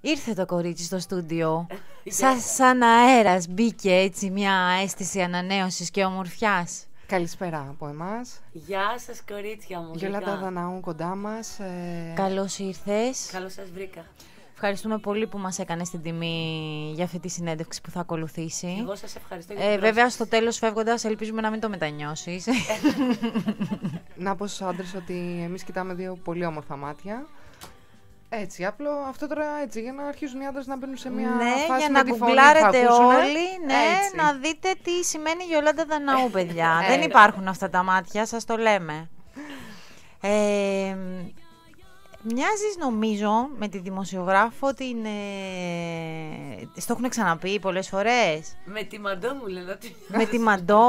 Ήρθε το κορίτσι στο στούντιο. Σα, σαν αέρας μπήκε έτσι μια αίσθηση ανανέωσης και ομορφιάς. Καλησπέρα από εμάς. Γεια σας, κορίτσια μου. Γιολάντα Δαναού κοντά μας. Ε... Καλώς ήρθες. Καλώς σας βρήκα. Ευχαριστούμε πολύ που μας έκανες την τιμή για αυτή τη συνέντευξη που θα ακολουθήσει. Εγώ σας ευχαριστώ για Ε, την βέβαια, πρόσκληση. στο τέλος φεύγοντας, ελπίζουμε να μην το μετανιώσεις. Να πω στους άντρες ότι εμείς κοιτάμε δύο πολύ όμορφα μάτια. Έτσι, απλό αυτό τώρα έτσι, για να αρχίσουν οι άντρες να μπαίνουν σε μια ναι, φάση για με να τη φωνή που γκουγκλάρετε θα ακούσουνε. όλοι, ναι, Έτσι. να δείτε τι σημαίνει Γιολάντα Δαναού, παιδιά. Ε. Δεν υπάρχουν αυτά τα μάτια, σας το λέμε. Ε, μοιάζεις νομίζω με τη δημοσιογράφο την... Ε, στο έχουν ξαναπεί πολλές φορές. Με τη μαντό μου λένε ότι. με τη Μαντό.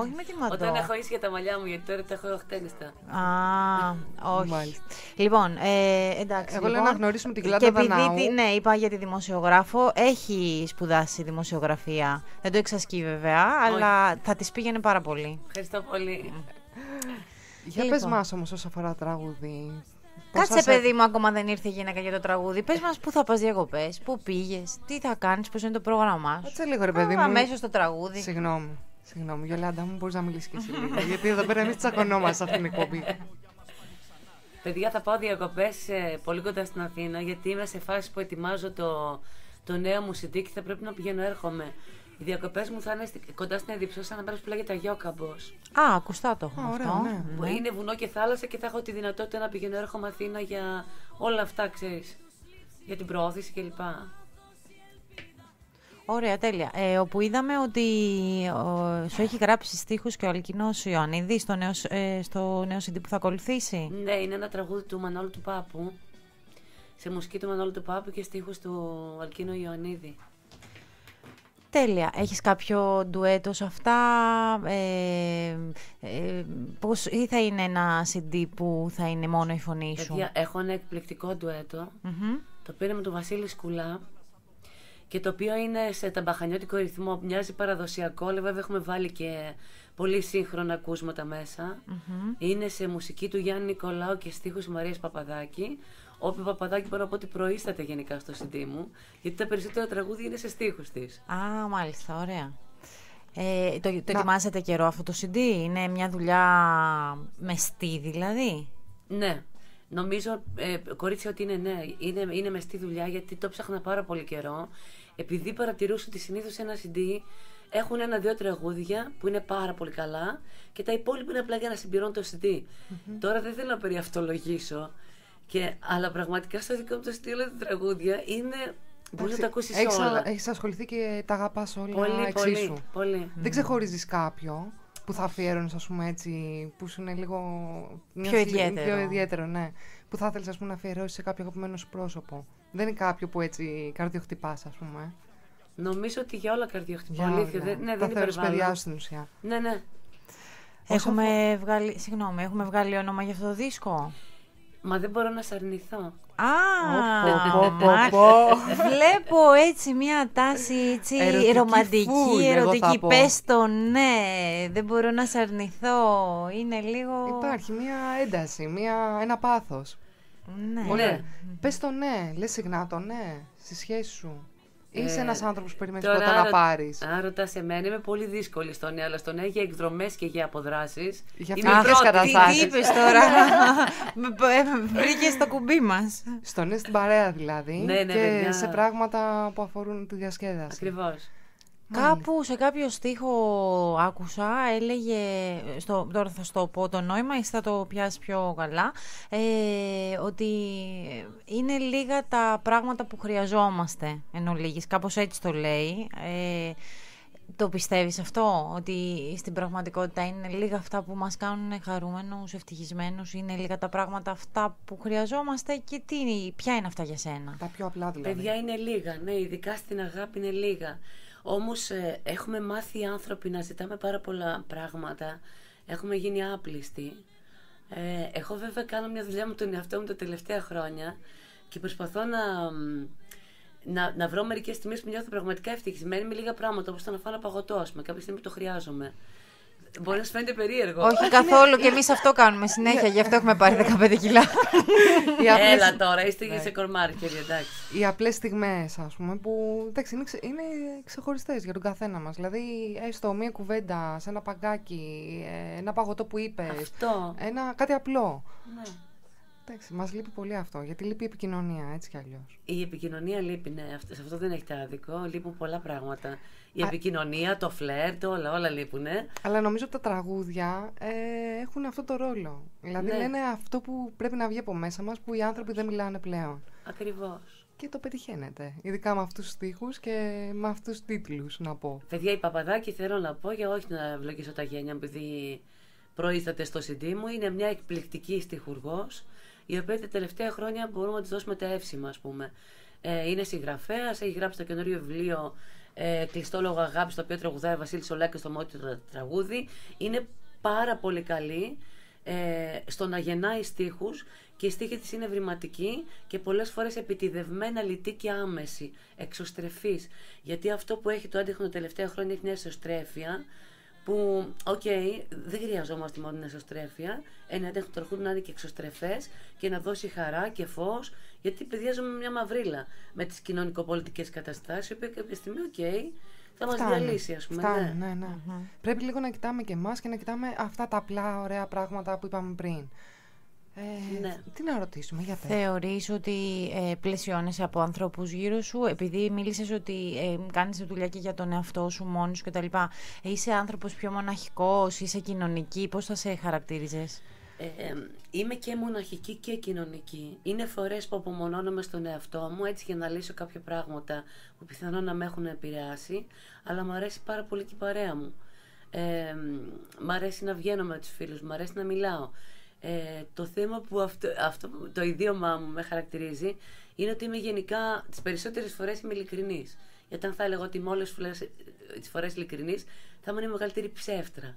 Όχι με τη Μαντό. Όταν έχω ίσια τα μαλλιά μου, γιατί τώρα τα έχω χτένιστα. Α, όχι. Μάλιστα. Λοιπόν, ε, εντάξει. Εγώ λέω λοιπόν, να γνωρίσουμε την Και Γλάντα επειδή, Δανάου. τη- ναι, είπα για τη δημοσιογράφο, έχει σπουδάσει δημοσιογραφία. Δεν το εξασκεί βέβαια, αλλά θα της πήγαινε πάρα πολύ. Ευχαριστώ πολύ. Για Λοιπόν. πες μας όμως όσο αφορά τραγούδι. Πώς Κάτσε, θα σε- παιδί μου, ακόμα δεν ήρθε η γυναίκα για το τραγούδι. Πες μας, πού θα πας διακοπές, πού πήγες, τι θα κάνεις, πώς είναι το πρόγραμμά σου. Κάτσε λίγο ρε παιδί μου. Αμέσως το τραγούδι. Συγγνώμη. Συγγνώμη, Γιολάντα μου, μπορείς να μιλήσεις και εσύ λίγο. γιατί εδώ πέρα εμείς τσακωνόμαστε σε αυτήν την εκπομπή. Παιδιά, θα πάω διακοπές πολύ κοντά στην Αθήνα, γιατί είμαι σε φάση που ετοιμάζω το, το νέο μου CD και θα πρέπει να πηγαίνω έρχομαι. Οι διακοπές μου θα είναι στη- κοντά στην Εδιψό, σε ένα μέρος που λέγεται Αγιόκαμπο. Α, ακουστά το έχω Α, ωραίο, αυτό. ναι. Που είναι βουνό και θάλασσα και θα έχω τη δυνατότητα να πηγαίνω έρχομαι Αθήνα για όλα αυτά, ξέρεις. Για την προώθηση κλπ. Ωραία, τέλεια. Ε, όπου είδαμε ότι ο, σου έχει γράψει στίχους και ο Αλκινός Ιωαννίδης στο νέο, σ- ε, στο νέο CD που θα ακολουθήσει; Ναι, είναι ένα τραγούδι του Μανώλου του Πάπου. Σε μουσική του Μανώλου του Πάπου και στίχους του Αλκίνο Ιωαννίδη. Τέλεια. Έχεις κάποιο ντουέτο σε αυτά, ε, ε, πώς, ή θα είναι ένα CD που θα είναι μόνο η φωνή σου; Παιδιά, έχω ένα εκπληκτικό ντουέτο, Μμμ. το οποίο είναι με τον Βασίλη Σκουλά και το οποίο είναι σε ταμπαχανιώτικο ρυθμό, μοιάζει παραδοσιακό, αλλά βέβαια έχουμε βάλει και πολύ σύγχρονα ακούσματα μέσα. Είναι σε μουσική του Γιάννη Νικολάου και στίχους Μαρίας Παπαδάκη, όπου Παπαδάκη μπορώ να πω ότι προείσταται γενικά στο CD μου, γιατί τα περισσότερα τραγούδια είναι σε στίχους της. Α, μάλιστα, ωραία. Ε, το το ετοιμάζετε καιρό αυτό το CD, είναι μια δουλειά μεστή δηλαδή; Ναι. Νομίζω, ε, κορίτσια, ότι είναι ναι. Είναι, είναι με στη δουλειά γιατί το ψάχνα πάρα πολύ καιρό. Επειδή παρατηρούσα ότι συνήθως ένα CD έχουν ένα-δύο τραγούδια που είναι πάρα πολύ καλά και τα υπόλοιπα είναι απλά για να συμπληρώνουν το CD. Τώρα δεν θέλω να περιαυτολογήσω. Και, αλλά πραγματικά στο δικό μου το στυλ όλα τα τραγούδια είναι. Μπορεί να τα ακούσεις έχεις, όλα. έχεις ασχοληθεί και τα αγαπάς όλα Πολύ, εξίσου. πολύ, πολύ. Δεν ξεχωρίζεις κάποιο που θα αφιέρωνες, ας πούμε, έτσι, που σου είναι λίγο... Πιο νιώθεις λίγο- ιδιαίτερο. Πιο ιδιαίτερο, ναι. Που θα ήθελες, ας πούμε, να αφιερώσεις σε κάποιο αγαπημένο σου πρόσωπο. Δεν είναι κάποιο που έτσι καρδιοχτυπάς, ας πούμε. Νομίζω ότι για όλα καρδιοχτυπώ. Για Αλήθεια. όλα. Δεν, ναι, τα δεν θεωρείς υπερβάλλω. παιδιά σου στην ουσία. Ναι, ναι. Έχουμε βγάλει, συγγνώμη, έχουμε βγάλει όνομα για αυτό το δίσκο. Μα δεν μπορώ να σε αρνηθώ. Α, Πω, πω, πω, μα- πω. βλέπω έτσι μια τάση έτσι Ερωτική ρομαντική, full, εγώ θα ερωτική. πω. Πες το ναι, δεν μπορώ να σε αρνηθώ. Είναι λίγο... Υπάρχει μια ένταση, μια, ένα πάθος. Ναι. Ωραία. Πες το ναι, λες συχνά το ναι στη σχέση σου. Είσαι Ε, ένας άνθρωπος που περιμένεις Τώρα, πρώτα να ρω- πάρεις. Αν ρωτάς εμένα, είμαι πολύ δύσκολη στο ναι, αλλά στο ναι για εκδρομές και για αποδράσεις. Για είμαι φιλικές πρώτη. καταστάσεις. Τι είπες τώρα, βρήκες το κουμπί μας. Στο ναι στην παρέα δηλαδή. Ναι, ναι, και παιδιά. σε πράγματα που αφορούν τη διασκέδαση. Ακριβώς. Κάπου σε κάποιο στίχο άκουσα, έλεγε, στο, τώρα θα στο πω το νόημα ή θα το πιάσεις πιο καλά, ε, ότι είναι λίγα τα πράγματα που χρειαζόμαστε εν ολίγης. Κάπως έτσι το λέει. Ε, το πιστεύεις αυτό, ότι στην πραγματικότητα είναι λίγα αυτά που μας κάνουν χαρούμενους, ευτυχισμένους, είναι λίγα τα πράγματα αυτά που χρειαζόμαστε και τι, ποια είναι αυτά για σένα; Τα πιο απλά δηλαδή. Παιδιά είναι λίγα, ναι, ειδικά στην αγάπη είναι λίγα. Όμως έχουμε μάθει οι άνθρωποι να ζητάμε πάρα πολλά πράγματα. Έχουμε γίνει άπλιστοι. Ε, εγώ βέβαια κάνω μια δουλειά με τον εαυτό μου τα τελευταία χρόνια και προσπαθώ να, μ, να, να βρω μερικές στιγμές που νιώθω πραγματικά ευτυχισμένη με λίγα πράγματα, όπως το να φάω ένα παγωτό, ας πούμε, κάποια στιγμή που το χρειάζομαι. Μπορεί να σου φαίνεται περίεργο. Όχι καθόλου και εμείς αυτό κάνουμε συνέχεια, γι' αυτό έχουμε πάρει 15 κιλά. Οι απλές- Έλα τώρα, είστε Ναι. σε κορμάρι, κύριε, εντάξει. οι απλές στιγμές, ας πούμε, που εντάξει, είναι, ξε, είναι ξεχωριστές για τον καθένα μας. Δηλαδή, έστω μία κουβέντα σε ένα παγκάκι, ε, ένα παγωτό που είπες. Αυτό. Ένα, κάτι απλό. Ναι. Εντάξει, μας λείπει πολύ αυτό, γιατί λείπει η επικοινωνία, έτσι κι αλλιώς. Η επικοινωνία λείπει, ναι. Αυτό- Σε αυτό δεν έχει άδικο. Λείπουν πολλά πράγματα. Η επικοινωνία, το φλερτ, όλα, όλα λείπουν. Αλλά νομίζω ότι τα τραγούδια ε, έχουν αυτό το ρόλο. Δηλαδή, Ναι. λένε αυτό που πρέπει να βγει από μέσα μας που οι άνθρωποι δεν μιλάνε πλέον. Ακριβώς. Και το πετυχαίνετε. Ειδικά με αυτούς τους στίχους και με αυτούς τους τίτλους, να πω. Παιδιά, η Παπαδάκη θέλω να πω για όχι να ευλογήσω τα γένια μου, επειδή προείσταται στο CD μου. Είναι μια εκπληκτική στιχουργός, η οποία τα τελευταία χρόνια μπορούμε να της δώσουμε τα εύσημα, ας πούμε. Ε, είναι συγγραφέας, έχει γράψει το καινούριο βιβλίο ε, Κλειστό λόγο αγάπης, το οποίο τραγουδάει ο Βασίλης Σολάκης στο μότι του τραγούδι. Είναι πάρα πολύ καλή ε, στο να γεννάει στίχους και οι στίχοι της είναι βιωματικοί και πολλές φορές επιτηδευμένα λιτοί και άμεσοι, εξωστρεφείς. Γιατί αυτό που έχει το έντεχνο τα τελευταία χρόνια έχει μια εσωστρέφεια που, οκ, δεν χρειαζόμαστε μόνο την εσωστρέφεια, ένα έντεχνο τροχούν να είναι και εξωστρεφές και να δώσει χαρά και φως, γιατί παιδιά ζούμε μια μαυρίλα με τις κοινωνικοπολιτικές καταστάσεις, η οποία κάποια στιγμή, οκ, θα μας Φτάνει. διαλύσει, ας πούμε. Φτάνει, ναι. ναι, ναι. Πρέπει λίγο να κοιτάμε και εμάς και να κοιτάμε αυτά τα απλά ωραία πράγματα που είπαμε πριν. Ε, Ναι. Τι να ρωτήσουμε, για πες. Θεωρείς ότι ε, πλαισιώνεσαι από ανθρώπους γύρω σου, επειδή μίλησες ότι ε, κάνεις δουλειά και για τον εαυτό σου μόνος σου κτλ. Ε, είσαι άνθρωπος πιο μοναχικός, είσαι κοινωνική, πώς θα σε χαρακτήριζες; Ε, ε, είμαι και μοναχική και κοινωνική. Είναι φορές που απομονώνομαι στον εαυτό μου έτσι για να λύσω κάποια πράγματα που πιθανόν να με έχουν επηρεάσει, αλλά μου αρέσει πάρα πολύ και η παρέα μου. Ε, μ' αρέσει να βγαίνω με τους φίλους, μου αρέσει να μιλάω. Ε, το θέμα που αυτό, αυτό το ιδίωμά μου με χαρακτηρίζει είναι ότι είμαι γενικά τις περισσότερες φορές είμαι ειλικρινής. Γιατί αν θα έλεγα ότι είμαι όλες τις φορές ειλικρινής θα ήμουν η μεγαλύτερη ψεύτρα.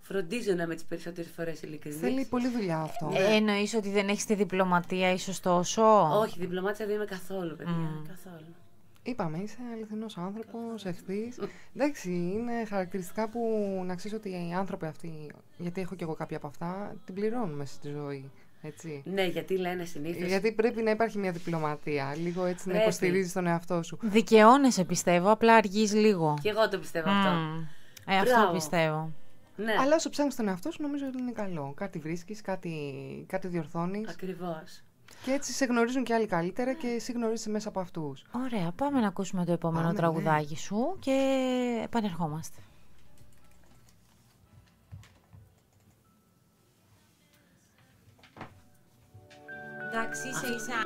Φροντίζω να είμαι τις περισσότερες φορές ειλικρινής. Θέλει πολλή δουλειά αυτό. Ε, εννοείς ότι δεν έχεις τη διπλωματία ίσως τόσο; Όχι, διπλωμάτια δεν είμαι καθόλου, παιδιά. Καθόλου. Είπαμε, είσαι αληθινός άνθρωπος, εχθής. Εντάξει, είναι χαρακτηριστικά που να ξέρεις ότι οι άνθρωποι αυτοί, γιατί έχω κι εγώ κάποια από αυτά, την πληρώνουν μέσα στη ζωή. Έτσι. Ναι, γιατί λένε συνήθως. Γιατί πρέπει να υπάρχει μια διπλωματία. Λίγο έτσι να Πρέπει. υποστηρίζεις τον εαυτό σου. Δικαιώνεσαι πιστεύω, απλά αργείς λίγο. Και εγώ το πιστεύω αυτό. Μμμ. Ε, αυτό Μπράβο. πιστεύω. Ναι, Αλλά όσο ψάχνεις τον εαυτό σου, νομίζω ότι είναι καλό. Κάτι βρίσκεις, κάτι, κάτι διορθώνεις. ακριβώς. Και έτσι σε γνωρίζουν και άλλοι καλύτερα και εσύ γνωρίζει μέσα από αυτούς. Ωραία, πάμε να ακούσουμε το επόμενο Πάμε, ναι. τραγουδάκι σου και επανερχόμαστε. Εντάξει, είσαι ίσα.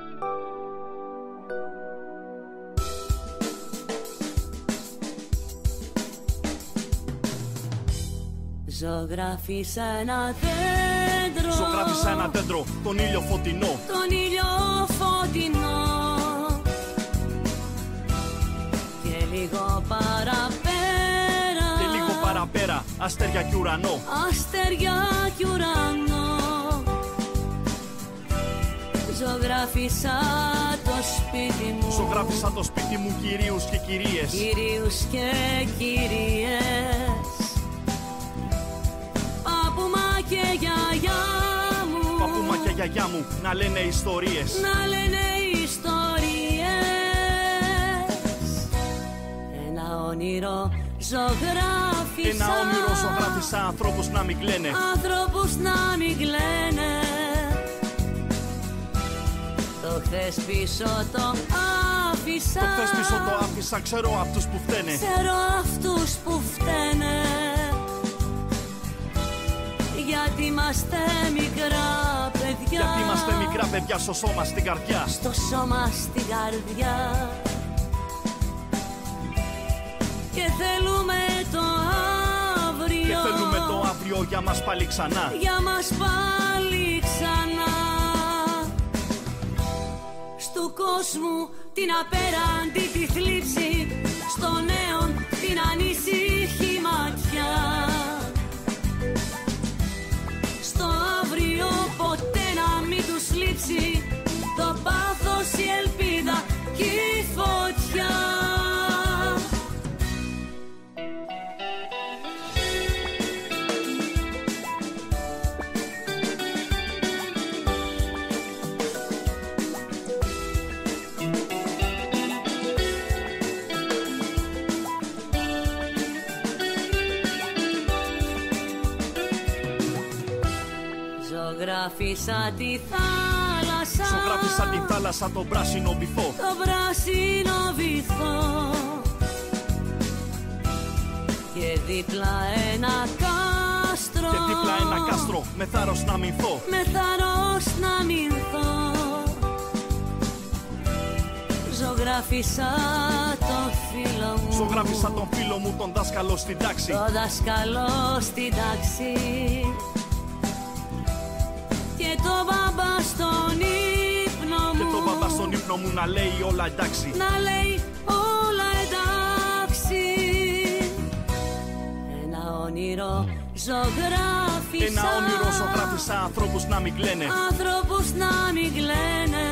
Ζωγράφισα ένα δέντρο. Ζωγράφισα ένα δέντρο, τον ήλιο φωτεινό. Τον ήλιο φωτεινό. Και λίγο παραπέρα. Και λίγο παραπέρα, αστέρια και ουρανό. Αστεριά κι ουρανό Ζωγράφισα το σπίτι μου Ζωγράφισα το σπίτι μου κυρίους και κυρίες. Κυρίους και κυρίες γιαγιά μου Παππούμα και γιαγιά μου να λένε ιστορίες. Να λένε ιστορίες Ένα όνειρο ζωγράφισα Ένα όνειρο ζωγράφισα ανθρώπους να μην κλαίνε. Άνθρωπους να μην κλαίνε Το χθες πίσω το άφησα Το χθες πίσω το άφησα, ξέρω αυτούς που φταίνε. Ξέρω αυτούς που φταίνε Γιατί είμαστε μικρά παιδιά. Γιατί είμαστε μικρά παιδιά στο σώμα στην καρδιά. Στο σώμα στην καρδιά. Και θέλουμε το αύριο. Και θέλουμε το αύριο για μας πάλι ξανά. για μας πάλι ξανά. Στου κόσμου την απέραντη τη θλίψη Στο νέον την ανήσυχη μαγική φωτιά. Τη θάλασσα Ζωγράφισα τη θάλασσα τον πράσινο βυθό. Το πράσινο βυθό. Και δίπλα ένα κάστρο. Και δίπλα ένα κάστρο με θάρρος να μηνθώ. Με θάρρος να μηνθώ. Ζωγράφισα το φίλο μου. Ζωγράφισα τον φίλο μου τον δάσκαλο στην τάξη. Το δάσκαλο στην τάξη στον ύπνο μου να λέει όλα εντάξει. Να λέει όλα εντάξει. Ένα όνειρο ζωγράφισα. Ένα όνειρο ζωγράφισα ανθρώπους να μην κλαίνε. Άνθρωπους να μην κλαίνε.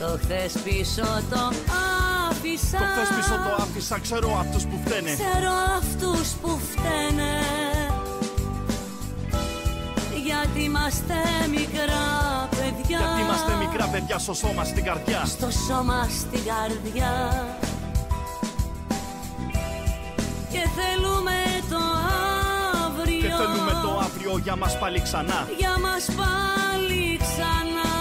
Το χθες πίσω το άφησα. Το χθες πίσω το άφησα ξέρω αυτούς που φταίνε. Ξέρω αυτούς που φταίνε. Γιατί είμαστε μικρά παιδιά Γιατί είμαστε μικρά παιδιά στο σώμα στην καρδιά. Στο σώμα στην καρδιά. Και θέλουμε το αύριο. Και θέλουμε το αύριο για μας πάλι ξανά. Για μας πάλι ξανά.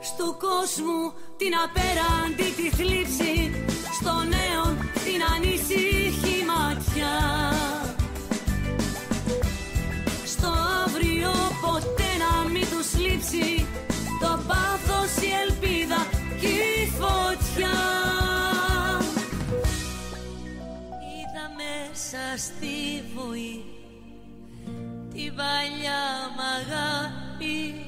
Στου κόσμου την απέραντη τη θλίψη. Στο νέο την ανήσυχη ματιά τους λείψει Το πάθος, η ελπίδα και η φωτιά. Είδα μέσα στη βουή Την παλιά μ' αγάπη.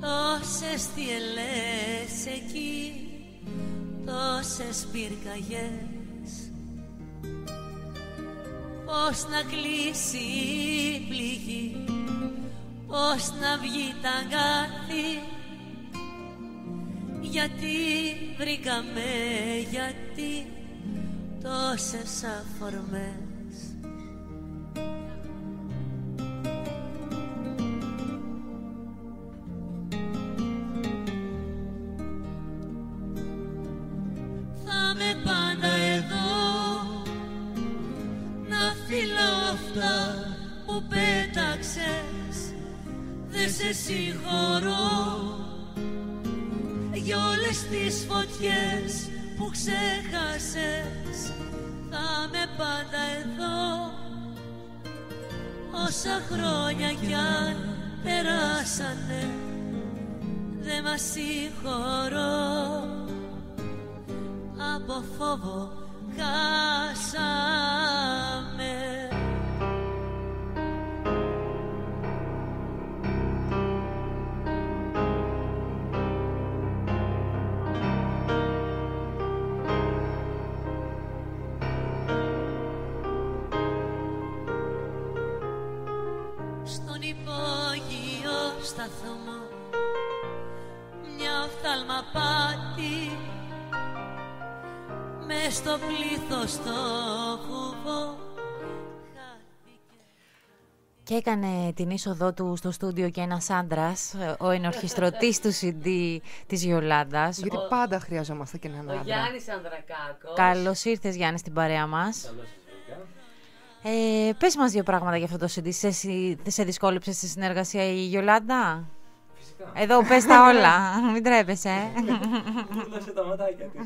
Τόσες θυελές εκεί Τόσες πυρκαγιές. Πώς να κλείσει η πληγή Πώς να βγει τα αγκάθι Γιατί βρήκαμε γιατί Τόσες αφορμές συγχωρώ Για όλες τις φωτιές που ξέχασες Θα με πάντα εδώ Όσα χρόνια κι αν περάσανε. Δεν μας συγχωρώ. Από φόβο χάσαμε σταθμό μια οφθαλμαπάτη με στο πλήθος το κουβό Και έκανε την είσοδό του στο στούντιο και ένας άντρας, ο ενορχιστρωτής του CD της Γιολάντας. Γιατί πάντα χρειαζόμαστε και έναν Ο άντρα. Γιάννης Ανδρακάκος Καλώς ήρθες Γιάννη στην παρέα μας. Ε, πες μας δύο πράγματα για αυτό το CD. Σε, σε, σε δυσκόλεψε στη συνεργασία η Γιολάντα; Φυσικά. Εδώ πες τα όλα, μην τρέπεσαι. Δώσε τα ματάκια της.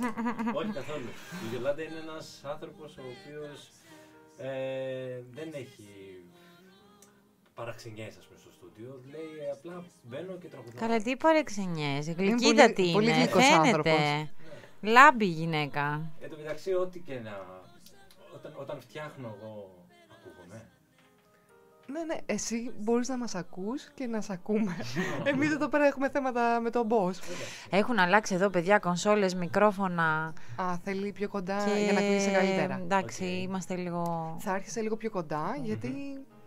Όχι καθόλου. Η Γιολάντα είναι ένας άνθρωπος ο οποίος ε, δεν έχει παραξενιές ας πούμε στο στούντιο. Λέει απλά μπαίνω και τραγουδάω. Καλά, τι παρεξενιές, πολύ- γλυκύτατη πολύ είναι, γλυκός φαίνεται. άνθρωπος. Λάμπη γυναίκα. Εν τω μεταξύ, ό,τι και να. Όταν, όταν φτιάχνω εγώ, ακούγομαι. Ναι, ναι, εσύ μπορείς να μας ακούς και να σε ακούμε. Εμείς εδώ πέρα έχουμε θέματα με τον boss. Έχουν αλλάξει εδώ παιδιά κονσόλες, μικρόφωνα. Α, θέλει πιο κοντά και... για να ακούγεσαι καλύτερα. Εντάξει, Οκ. είμαστε λίγο... Θα άρχισε λίγο πιο κοντά, γιατί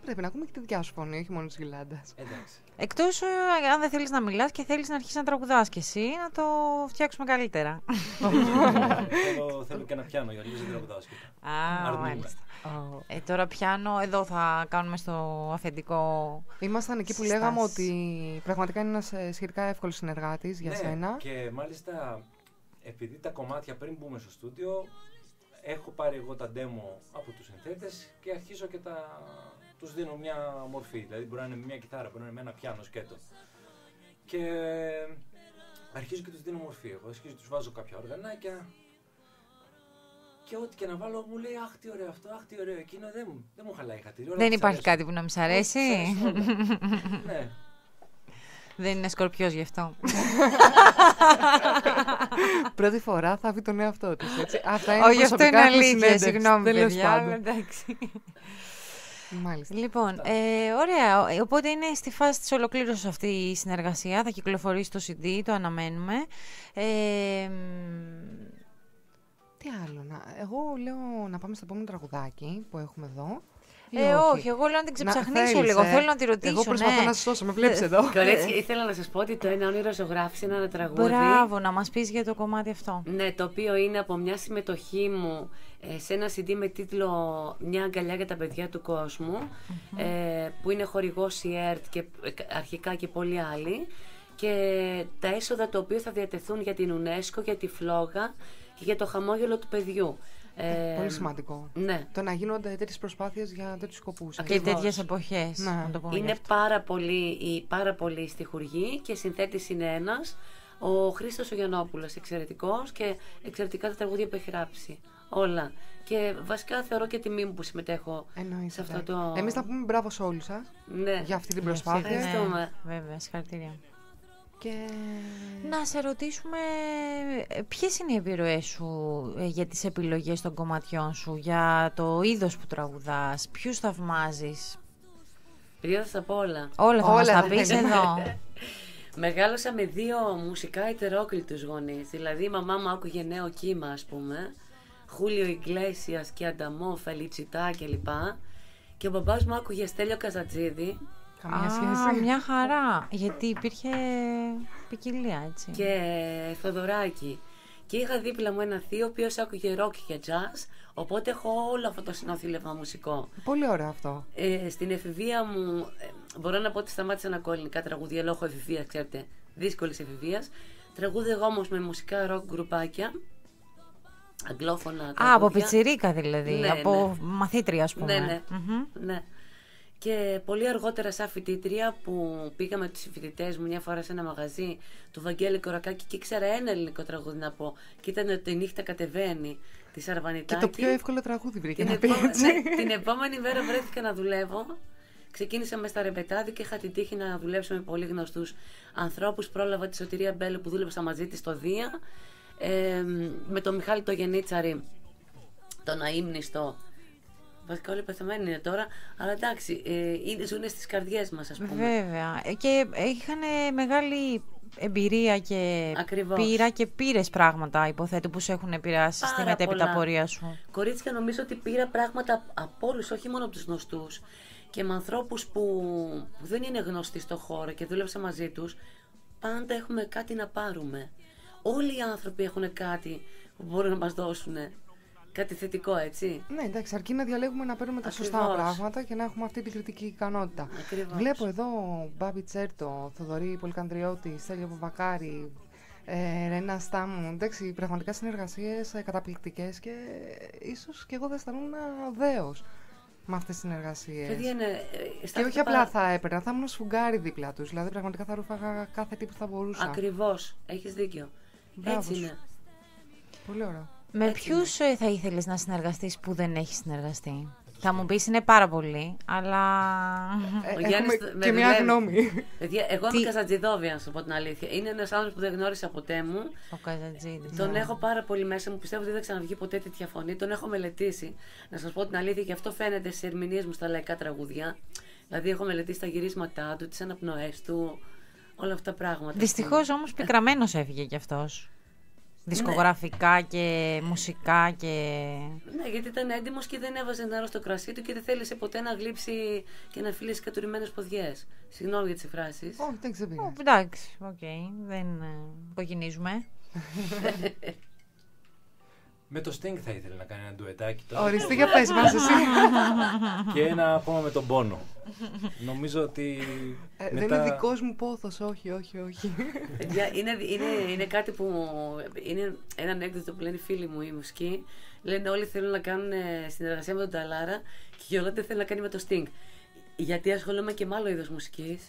πρέπει να ακούμε και τη δικιά σου φωνή, όχι μόνο της Γιολάντας. Εντάξει. Εκτός ε, αν δεν θέλεις να μιλάς και θέλεις να αρχίσεις να τραγουδάς κι εσύ, να το φτιάξουμε καλύτερα. θέλω, θέλω και να πιάνω, για αλλιώς δεν τραγουδάω σκέτα. Α, Αρνούμε. Μάλιστα. Ε, τώρα πιάνω, εδώ θα κάνουμε στο αφεντικό. Ήμασταν εκεί που Συστάσεις. λέγαμε ότι πραγματικά είναι ένας ε, σχετικά εύκολος συνεργάτης για ναι, σένα. Και μάλιστα, επειδή τα κομμάτια πριν μπούμε στο στούντιο, έχω πάρει εγώ τα demo από τους συνθέτες και αρχίζω και τα, τους δίνω μια μορφή. Δηλαδή μπορεί να είναι με μια κιθάρα, μπορεί να είναι με ένα πιάνο σκέτο. Και αρχίζω και τους δίνω μορφή. Εγώ αρχίζω τους βάζω κάποια οργανάκια και ό,τι και να βάλω μου λέει Αχ, τι ωραίο αυτό, Αχ, τι ωραίο εκείνο. Δεν, μου- δεν μου χαλάει χατήρι. όλα Δεν μου υπάρχει αρέσουν. κάτι που να μη σ' αρέσει. Όχι, μ' αρέσουν όλα. ναι. Δεν είναι σκορπιός γι' αυτό. Πρώτη φορά θα πει τον εαυτό της. Αυτά είναι Όχι, αυτό είναι προσωπικά αλήθεια. συνέντευξη, Συγγνώμη, τέλος παιδιά. πάντων. αλλά Εντάξει. Μάλιστα. Λοιπόν, ε, ωραία. Ε, Οπότε είναι στη φάση της ολοκλήρωσης αυτή η συνεργασία. Θα κυκλοφορήσει το CD, το αναμένουμε. Ε, μ, Τι άλλο, να... εγώ λέω να πάμε στο επόμενο τραγουδάκι που έχουμε εδώ. ή ε, όχι. εγώ λέω να την ξεψαχνίσω θέλεις, λίγο. ε; Θέλω να τη ρωτήσω. Εγώ προσπαθώ ναι. να σε σώσω, με βλέπεις εδώ. Κορίτσια, ήθελα να σας πω ότι το ένα όνειρο ζωγράφηση είναι ένα τραγούδι. Μπράβο, να μας πεις για το κομμάτι αυτό. Ναι, το οποίο είναι από μια συμμετοχή μου ε, σε ένα CD με τίτλο «Μια αγκαλιά για τα παιδιά του κοσμου ε, που είναι χορηγός η ΕΡΤ και ε, αρχικά και πολλοί άλλοι και τα έσοδα το οποίο θα διατεθούν για την UNESCO, για τη φλόγα και για το χαμόγελο του παιδιού. Ε, Πολύ σημαντικό. Ναι. Το να γίνονται τέτοιες προσπάθειες για τέτοιους σκοπούς. Και Ακριβώς. τέτοιες εποχές. Ναι. να το πούμε γι' Είναι αυτό. πάρα πολύ, η- πάρα πολύ στιχουργοί και συνθέτης είναι ένας. Ο Χρήστος ο Γιαννόπουλος, εξαιρετικός και εξαιρετικά τα τραγούδια που έχει γράψει. Όλα. Και βασικά θεωρώ και τιμή μου που συμμετέχω Εννοείται. σε αυτό το... Εμείς θα πούμε μπράβο σε όλους σας Ναι. για αυτή την προσπάθεια. Ευχαριστούμε. Ναι, βέβαια, συγχαρητήρια. Και... Να σε ρωτήσουμε ε, ποιες είναι οι επιρροές σου ε, για τις επιλογές των κομματιών σου, για το είδος που τραγουδάς, ποιους θαυμάζεις; Παιδιά θα στα πω όλα. Όλα θα μας Όλα. τα πεις εδώ. Μεγάλωσα με δύο μουσικά ετερόκλητους γονείς. Δηλαδή η μαμά μου άκουγε νέο κύμα ας πούμε. Χούλιο Ιγκλέσιας και Ανταμό, Φελιτσιτά κλπ. Και ο μπαμπάς μου άκουγε Στέλιο Καζατζίδη Καμία Α, σχέση. μια χαρά, γιατί υπήρχε ποικιλία, έτσι. και Θοδωράκη. Και είχα δίπλα μου ένα θείο ο οποίος άκουγε rock και jazz, οπότε έχω όλο αυτό το συνοθήλευμα μουσικό. Πολύ ωραίο αυτό. Ε, στην εφηβεία μου, ε, μπορώ να πω ότι σταμάτησα να ακούω ελληνικά τραγούδια λόγω εφηβείας, ξέρετε, δύσκολης εφηβείας. Τραγούδια όμως με μουσικά rock γκρουπάκια, αγγλόφωνα τραγούδια. Α, από πιτσιρίκα δηλαδή, Ναι, από ναι. μαθήτρια ας πούμε. Ναι, ναι. Μμμ. ναι. Και πολύ αργότερα σαν φοιτήτρια που πήγα με τους φοιτητές μου μια φορά σε ένα μαγαζί του Βαγγέλη Κορακάκη και ήξερα ένα ελληνικό τραγούδι να πω. Και ήταν ότι η νύχτα κατεβαίνει της Και Σαρβανιτάκη. το πιο εύκολο τραγούδι βρήκε την, να πει επόμε- έτσι. ναι, την επόμενη μέρα βρέθηκα να δουλεύω. Ξεκίνησα μες στα ρεμπετάδι και είχα την τύχη να δουλέψω με πολύ γνωστούς ανθρώπους. Πρόλαβα τη Σωτηρία Μπέλου που δούλεψα μαζί της στο Δία. Ε, με τον Μιχάλη το Γενίτσαρη, τον αείμνηστο. Βασικά όλοι πεθαμένοι είναι τώρα, αλλά εντάξει, ε, είναι, ζουν στις καρδιές μας ας πούμε. Βέβαια. Ε, Και είχαν μεγάλη εμπειρία και Ακριβώς. πείρα και πήρες πράγματα, υποθέτω, που σε έχουν επηρεάσει στη Πάρα μετέπειτα πολλά. πορεία σου. Κορίτσια, νομίζω ότι πήρα πράγματα από όλους, όχι μόνο από τους γνωστούς. Και με ανθρώπους που, που δεν είναι γνωστοί στο χώρο και δούλεψα μαζί τους, πάντα έχουμε κάτι να πάρουμε. Όλοι οι άνθρωποι έχουν κάτι που μπορούν να μας δώσουν. Κάτι θετικό, έτσι. Ναι, εντάξει, αρκεί να διαλέγουμε να παίρνουμε τα σωστά Ακριβώς. πράγματα και να έχουμε αυτή την κριτική ικανότητα. Ακριβώς. Βλέπω εδώ Μπάμπι Τσέρτο, Θοδωρή Πολυκανδριώτη, Στέλιο Παπακάρη, ε, Ρένα Στάμου. Εντάξει, πραγματικά συνεργασίες καταπληκτικές και ίσως και εγώ δεν αισθανόμουν δέος με αυτές τις συνεργασίες. Παιδιά, είναι, ε, Και όχι στάθηκα απλά πάρα- θα έπαιρνα, θα ήμουν σφουγγάρι δίπλα τους. Δηλαδή, πραγματικά θα ρούφαγα κάθε τι που θα μπορούσα. Ακριβώς, έχεις δίκιο. Μπράβος Έτσι σου. είναι. Πολύ ωραίο. Με Έτσι ποιους θα ήθελες να συνεργαστείς που δεν έχεις συνεργαστεί; Θα μου πεις είναι πάρα πολύ, αλλά. Ε, Ο Γιάννης έχουμε με και μια δουλεύει. γνώμη. Παιδιά, εγώ Τι- είμαι Καζατζηδόβια, να σου πω την αλήθεια. Είναι ένας άνθρωπος που δεν γνώρισα ποτέ μου. Ο Καζατζίδης. Τον έχω πάρα πολύ μέσα μου. Πιστεύω ότι δεν θα ξαναβγεί ποτέ τέτοια φωνή. Τον έχω μελετήσει. Να σας πω την αλήθεια, και αυτό φαίνεται σε ερμηνείες μου στα λαϊκά τραγούδια. Δηλαδή, έχω μελετήσει τα γυρίσματά του, τις αναπνοές του, όλα αυτά τα πράγματα. Δυστυχώς όμως πικραμένος έφυγε κι αυτός. Δισκογραφικά και μουσικά και. Ναι, γιατί ήταν έντιμος και δεν έβαζε νερό στο κρασί του και δεν θέλησε ποτέ να γλύψει και να φιλήσει κατουρημένες ποδιές. Συγγνώμη για τις εκφράσεις. Όχι, δεν ξεπήγα. Ω, εντάξει, οκ, δεν ε, υπογενίζουμε. Με το Sting θα ήθελε να κάνει ένα ντουετάκι τώρα. Ορίστε για πες μας εσύ. και ένα ακόμα με τον Bono. Νομίζω ότι. Ε, μετά... Δεν είναι δικός μου πόθος, όχι, όχι, όχι. Παιδιά, είναι, είναι, είναι κάτι που. Είναι ένα ανέκδοτο που λένε οι φίλοι μου οι μουσικοί. Λένε όλοι θέλουν να κάνουν ε, συνεργασία με τον Ταλάρα και η Γιολάντα θέλει να κάνει με το Sting. Γιατί ασχολούμαι και με άλλο είδος μουσικής.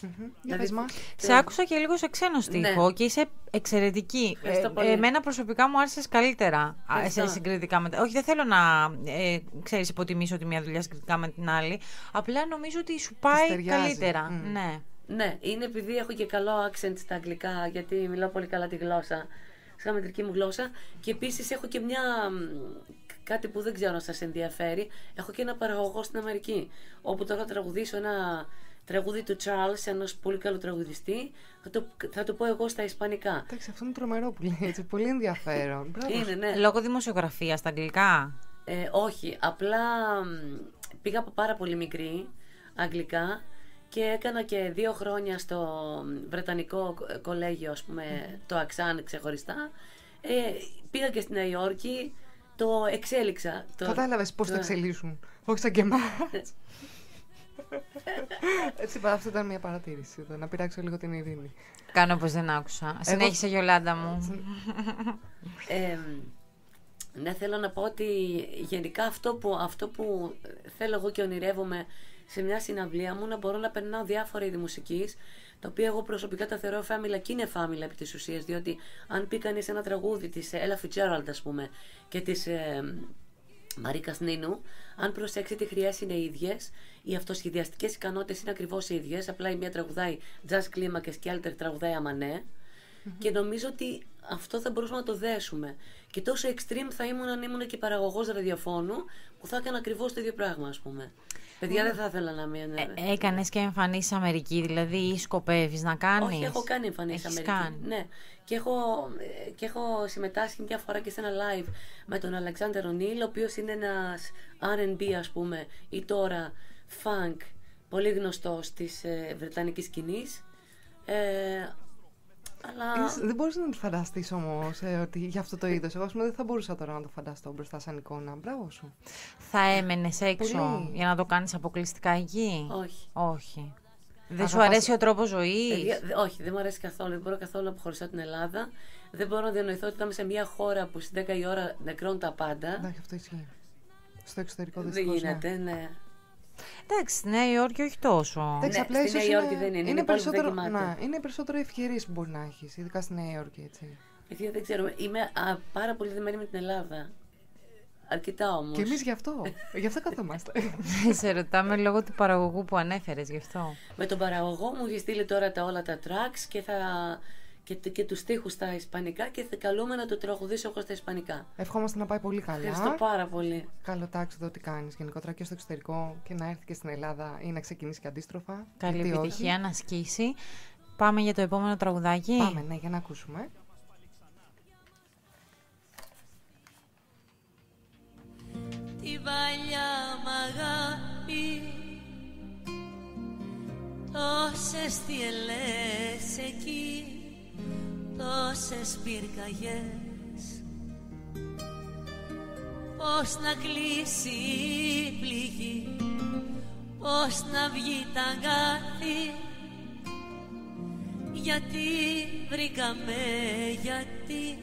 Για πες μας. Σε άκουσα και λίγο σε ξένο στίχο Ναι. και είσαι εξαιρετική. Ευχαριστώ Ε, πολύ. εμένα προσωπικά μου άρεσες καλύτερα α, Ευχαριστώ. σε συγκριτικά με. Όχι, δεν θέλω να ε, ξέρεις, υποτιμήσω τη μία δουλειά συγκριτικά με την άλλη. Απλά νομίζω ότι σου πάει ταιριάζει. καλύτερα. Μμ. Ναι. Ναι, είναι επειδή έχω και καλό accent στα αγγλικά, γιατί μιλάω πολύ καλά τη γλώσσα, σαν μετρική μου γλώσσα. Και επίσης έχω και μια. Μ, κάτι που δεν ξέρω αν σας ενδιαφέρει. Έχω και ένα παραγωγό στην Αμερική. Όπου τώρα θα τραγουδήσω ένα τραγούδι του Charles, ενό πολύ καλού τραγουδιστή. Θα το, θα το πω εγώ στα Ισπανικά. Εντάξει, αυτό είναι τρομερό που λέει έτσι. Πολύ ενδιαφέρον. Μπράβο. Είναι, ναι. Λόγω δημοσιογραφίας στα αγγλικά. Ε, όχι, απλά μ, πήγα από πάρα πολύ μικρή αγγλικά και έκανα και δύο χρόνια στο μ, Βρετανικό κο- κολέγιο, ας πούμε, το Αξάν ξεχωριστά. Ε, πήγα και στη Νέα Υόρκη, το εξέλιξα. Το, Κατάλαβες πώς το εξελίσσουν. Όχι σαν και εμάς. Έτσι, πα- αυτό ήταν μια παρατήρηση. εδώ, Να πειράξω λίγο την ειρήνη. Κάνω πως δεν άκουσα. Συνέχισε Γιολάντα μου. Ε, ναι, θέλω να πω ότι γενικά αυτό που, αυτό που θέλω εγώ και ονειρεύομαι σε μια συναυλία μου να μπορώ να περνάω διάφορα είδη μουσικής τα οποία εγώ προσωπικά τα θεωρώ φάμιλα και είναι φάμιλα επί της ουσίας διότι αν πει κανείς ένα τραγούδι της Ella Fitzgerald ας πούμε και της ε, Μαρίκα Νίνου, αν προσέξετε, οι χρειές είναι ίδιες. Οι αυτοσχεδιαστικές ικανότητες είναι ακριβώς ίδιες. Απλά η μία τραγουδάει jazz κλίμακε και η άλλη τραγουδάει αμανέ. Και νομίζω ότι αυτό θα μπορούσαμε να το δέσουμε. Και τόσο extreme θα ήμουν αν ήμουν και παραγωγός ραδιοφώνου που θα έκανα ακριβώς το ίδιο πράγμα, ας πούμε. Παιδιά, δεν θα ήθελα να μην. Ε, Έκανες και εμφανίσεις Αμερική, δηλαδή ή σκοπεύεις να κάνεις; Όχι, έχω κάνει εμφανίσεις Έχεις Αμερική. κάνει. Ναι. Και έχω, ε, και έχω συμμετάσχει μια φορά και σε ένα live με τον Αλεξάνδρ Ονίλ, ο οποίος είναι ένας R&B ας πούμε, ή τώρα funk, πολύ γνωστός της ε, βρετανικής σκηνής. Ε, αλλά... Είσαι- Δεν μπορείς να το φανταστείς όμως ότι για αυτό το είδος. Εγώ, ας πούμε, δεν θα μπορούσα τώρα να το φανταστώ μπροστά σαν εικόνα. Μπράβο σου. Θα έμενες έξω Πολύ. για να το κάνεις αποκλειστικά εκεί; Όχι. Όχι. Δεν σου Αγαπάς- αρέσει ο τρόπος ζωής; Παιδιά, δε- όχι, δεν μου αρέσει καθόλου. Δεν μπορώ καθόλου να αποχωριστώ την Ελλάδα. Δεν μπορώ να διανοηθώ ότι είμαι σε μια χώρα που στις 10 η ώρα νεκρώνουν τα πάντα. Εντάξει, αυτό ισχύει. Στο εξωτερικό Δεν δυστυχώς, ναι. γίνεται, ναι. Εντάξει, στη Νέα Υόρκη όχι τόσο. Εντάξει, Ναι, απλά στη ίσως Νέα Υόρκη δεν είναι, είναι πόλη που δεν περισσότερο, κοιμάται. να, είναι περισσότερο ευκαιρίες που μπορεί να έχεις, ειδικά στη Νέα Υόρκη, έτσι. Παιδιά, δεν ξέρω. Είμαι α, πάρα πολύ δεμένη με την Ελλάδα. Αρκετά όμως. Και εμείς γι' αυτό. γι' αυτό καθόμαστε. Σε ρωτάμε λόγω του παραγωγού που ανέφερες, γι' αυτό. Με τον παραγωγό μου έχει στείλει τώρα τα, όλα τα tracks και, θα, και, και τους στίχους στα ισπανικά και θα καλούμε να το τραγουδήσω εγώ στα ισπανικά. Ευχόμαστε να πάει πολύ καλά. Ευχαριστώ πάρα πολύ. Καλό τάξη εδώ τι κάνεις γενικότερα και στο εξωτερικό και να έρθει και στην Ελλάδα ή να ξεκινήσει και αντίστροφα. Καλή γιατί όχι. επιτυχία να σκίσει. Πάμε για το επόμενο τραγουδάκι. Πάμε, ναι, για να ακούσουμε. τη παλιά μ' αγάπη Τόσες θυελές εκεί Τόσες πυρκαγιές. Πώς να κλείσει η πληγή Πώς να βγει τα αγκάθι. Γιατί βρήκαμε γιατί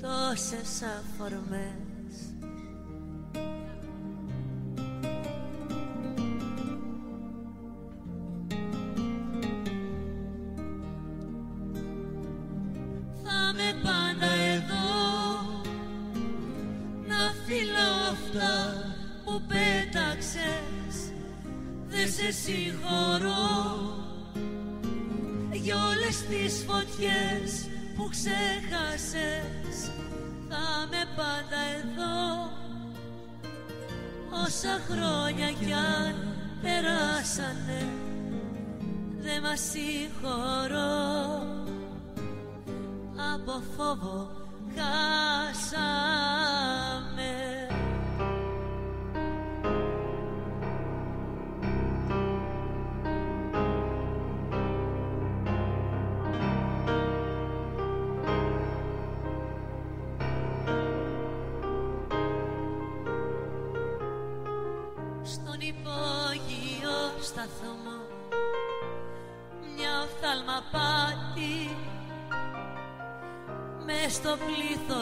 Τόσες αφορμές Δεν μας συγχωρώ. Από φόβο χάσαμε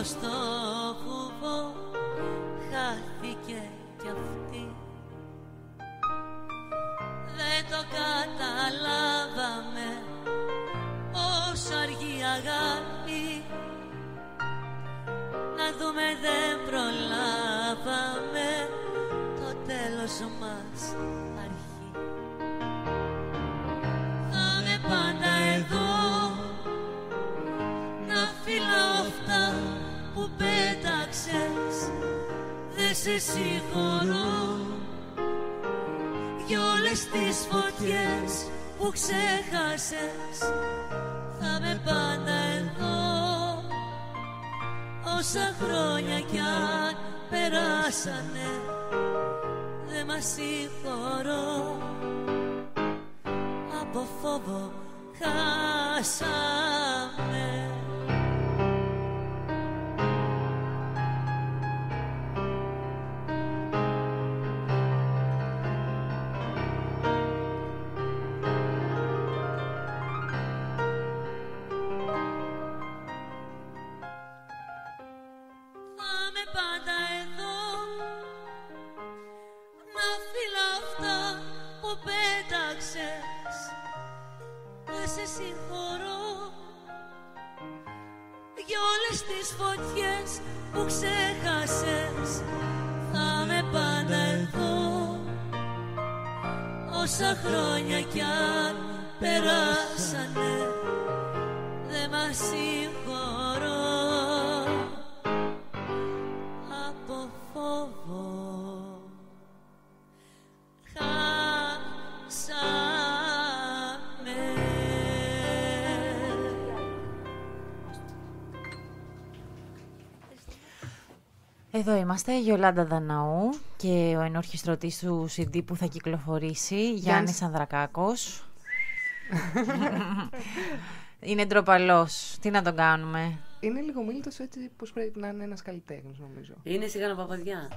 πλήθος το κουβό χάθηκε κι αυτή. Δεν το καταλάβαμε όσο αργή η αγάπη. Να δούμε δεν προλάβαμε το τέλος μας σε συγχωρώ για όλες τις φωτιές που ξέχασες θα με πάντα εδώ. Όσα χρόνια κι αν περάσανε δεν μας συγχωρώ. Από φόβο χάσαμε Για όλες τις φωτιές που ξέχασες. Θα είμαι πάντα εδώ Όσα χρόνια κι αν περάσανε Εδώ είμαστε, Γιολάντα Δαναού και ο ενορχιστρωτής του CD που θα κυκλοφορήσει, Γιάννης Ανδρακάκος. είναι ντροπαλός. Τι να τον κάνουμε; Είναι λίγο μίλητος έτσι πως πρέπει να είναι ένας καλλιτέχνης νομίζω. Είναι σιγά παπαδιά.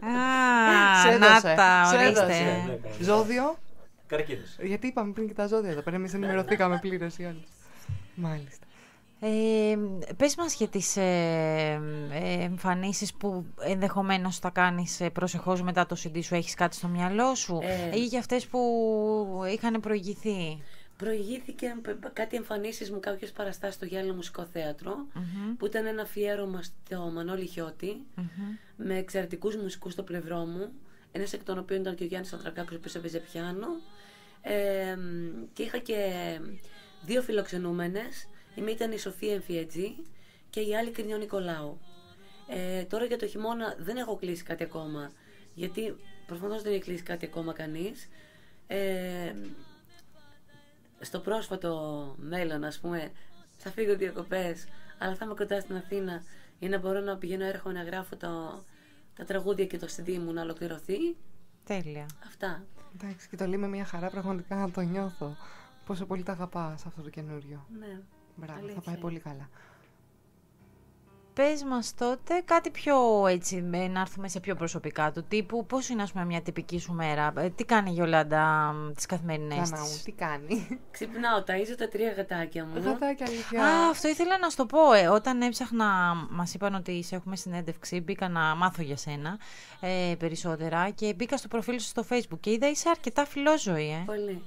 Α, Σε να έδωσε, τα, σε ορίστε. έδωσε. Ζώδιο, Καρκίνος. γιατί είπαμε πριν και τα ζώδια εδώ πέρα, εμείς ενημερωθήκαμε πλήρως οι άλλοι. Μάλιστα. Ε, πες μας για τις ε, ε, εμφανίσεις που ενδεχομένως θα κάνεις ε, προσεχώς μετά το CD σου. Έχεις κάτι στο μυαλό σου Ε. ή για αυτές που είχαν προηγηθεί; Προηγήθηκε π- π- κάτι εμφανίσεις μου, κάποιες παραστάσεις στο Γυάλινο Μουσικό Θέατρο, που ήταν ένα αφιέρωμα στο Μανώλη Χιώτη, με εξαιρετικούς μουσικούς στο πλευρό μου, ένας εκ των οποίων ήταν και ο Γιάννης Αντρακάκος, ο οποίος έπαιζε πιάνο, ε, μ, και είχα και δύο φιλοξενούμενες, η μία ήταν η Σοφία Εμφιετζή και η άλλη Κρινιό Νικολάου. Ε, τώρα για το χειμώνα δεν έχω κλείσει κάτι ακόμα, γιατί προφανώς δεν έχει κλείσει κάτι ακόμα κανείς. Ε, στο πρόσφατο μέλλον, ας πούμε, θα φύγω διακοπές, αλλά θα είμαι κοντά στην Αθήνα για να μπορώ να πηγαίνω έρχομαι να γράφω το, τα τραγούδια και το CD μου να ολοκληρωθεί. Τέλεια. Αυτά. Εντάξει, και το λέει με μια χαρά πραγματικά να το νιώθω. Πόσο πολύ τα αγαπάς αυτό το καινούριο. Ναι. Μπράβο, Αλήθεια θα πάει είναι. πολύ καλά. Πες μας τότε κάτι πιο έτσι, με- να έρθουμε σε πιο προσωπικά του τύπου. Πώς είναι ας πούμε μια τυπική σου μέρα, ε, τι κάνει η Γιολάντα μ, τις καθημερινές Κάνα μου, της. τι κάνει; Ξυπνάω, ταΐζω τα τρία γατάκια μου. Γατάκια αλήθεια. Α, αυτό ήθελα να σου το πω. Ε, όταν έψαχνα, μας είπαν ότι σε έχουμε συνέντευξη, μπήκα να μάθω για σένα ε, περισσότερα και μπήκα στο προφίλ σου στο facebook και είδα είσαι αρκετά φιλόζωη, ε. Πολύ.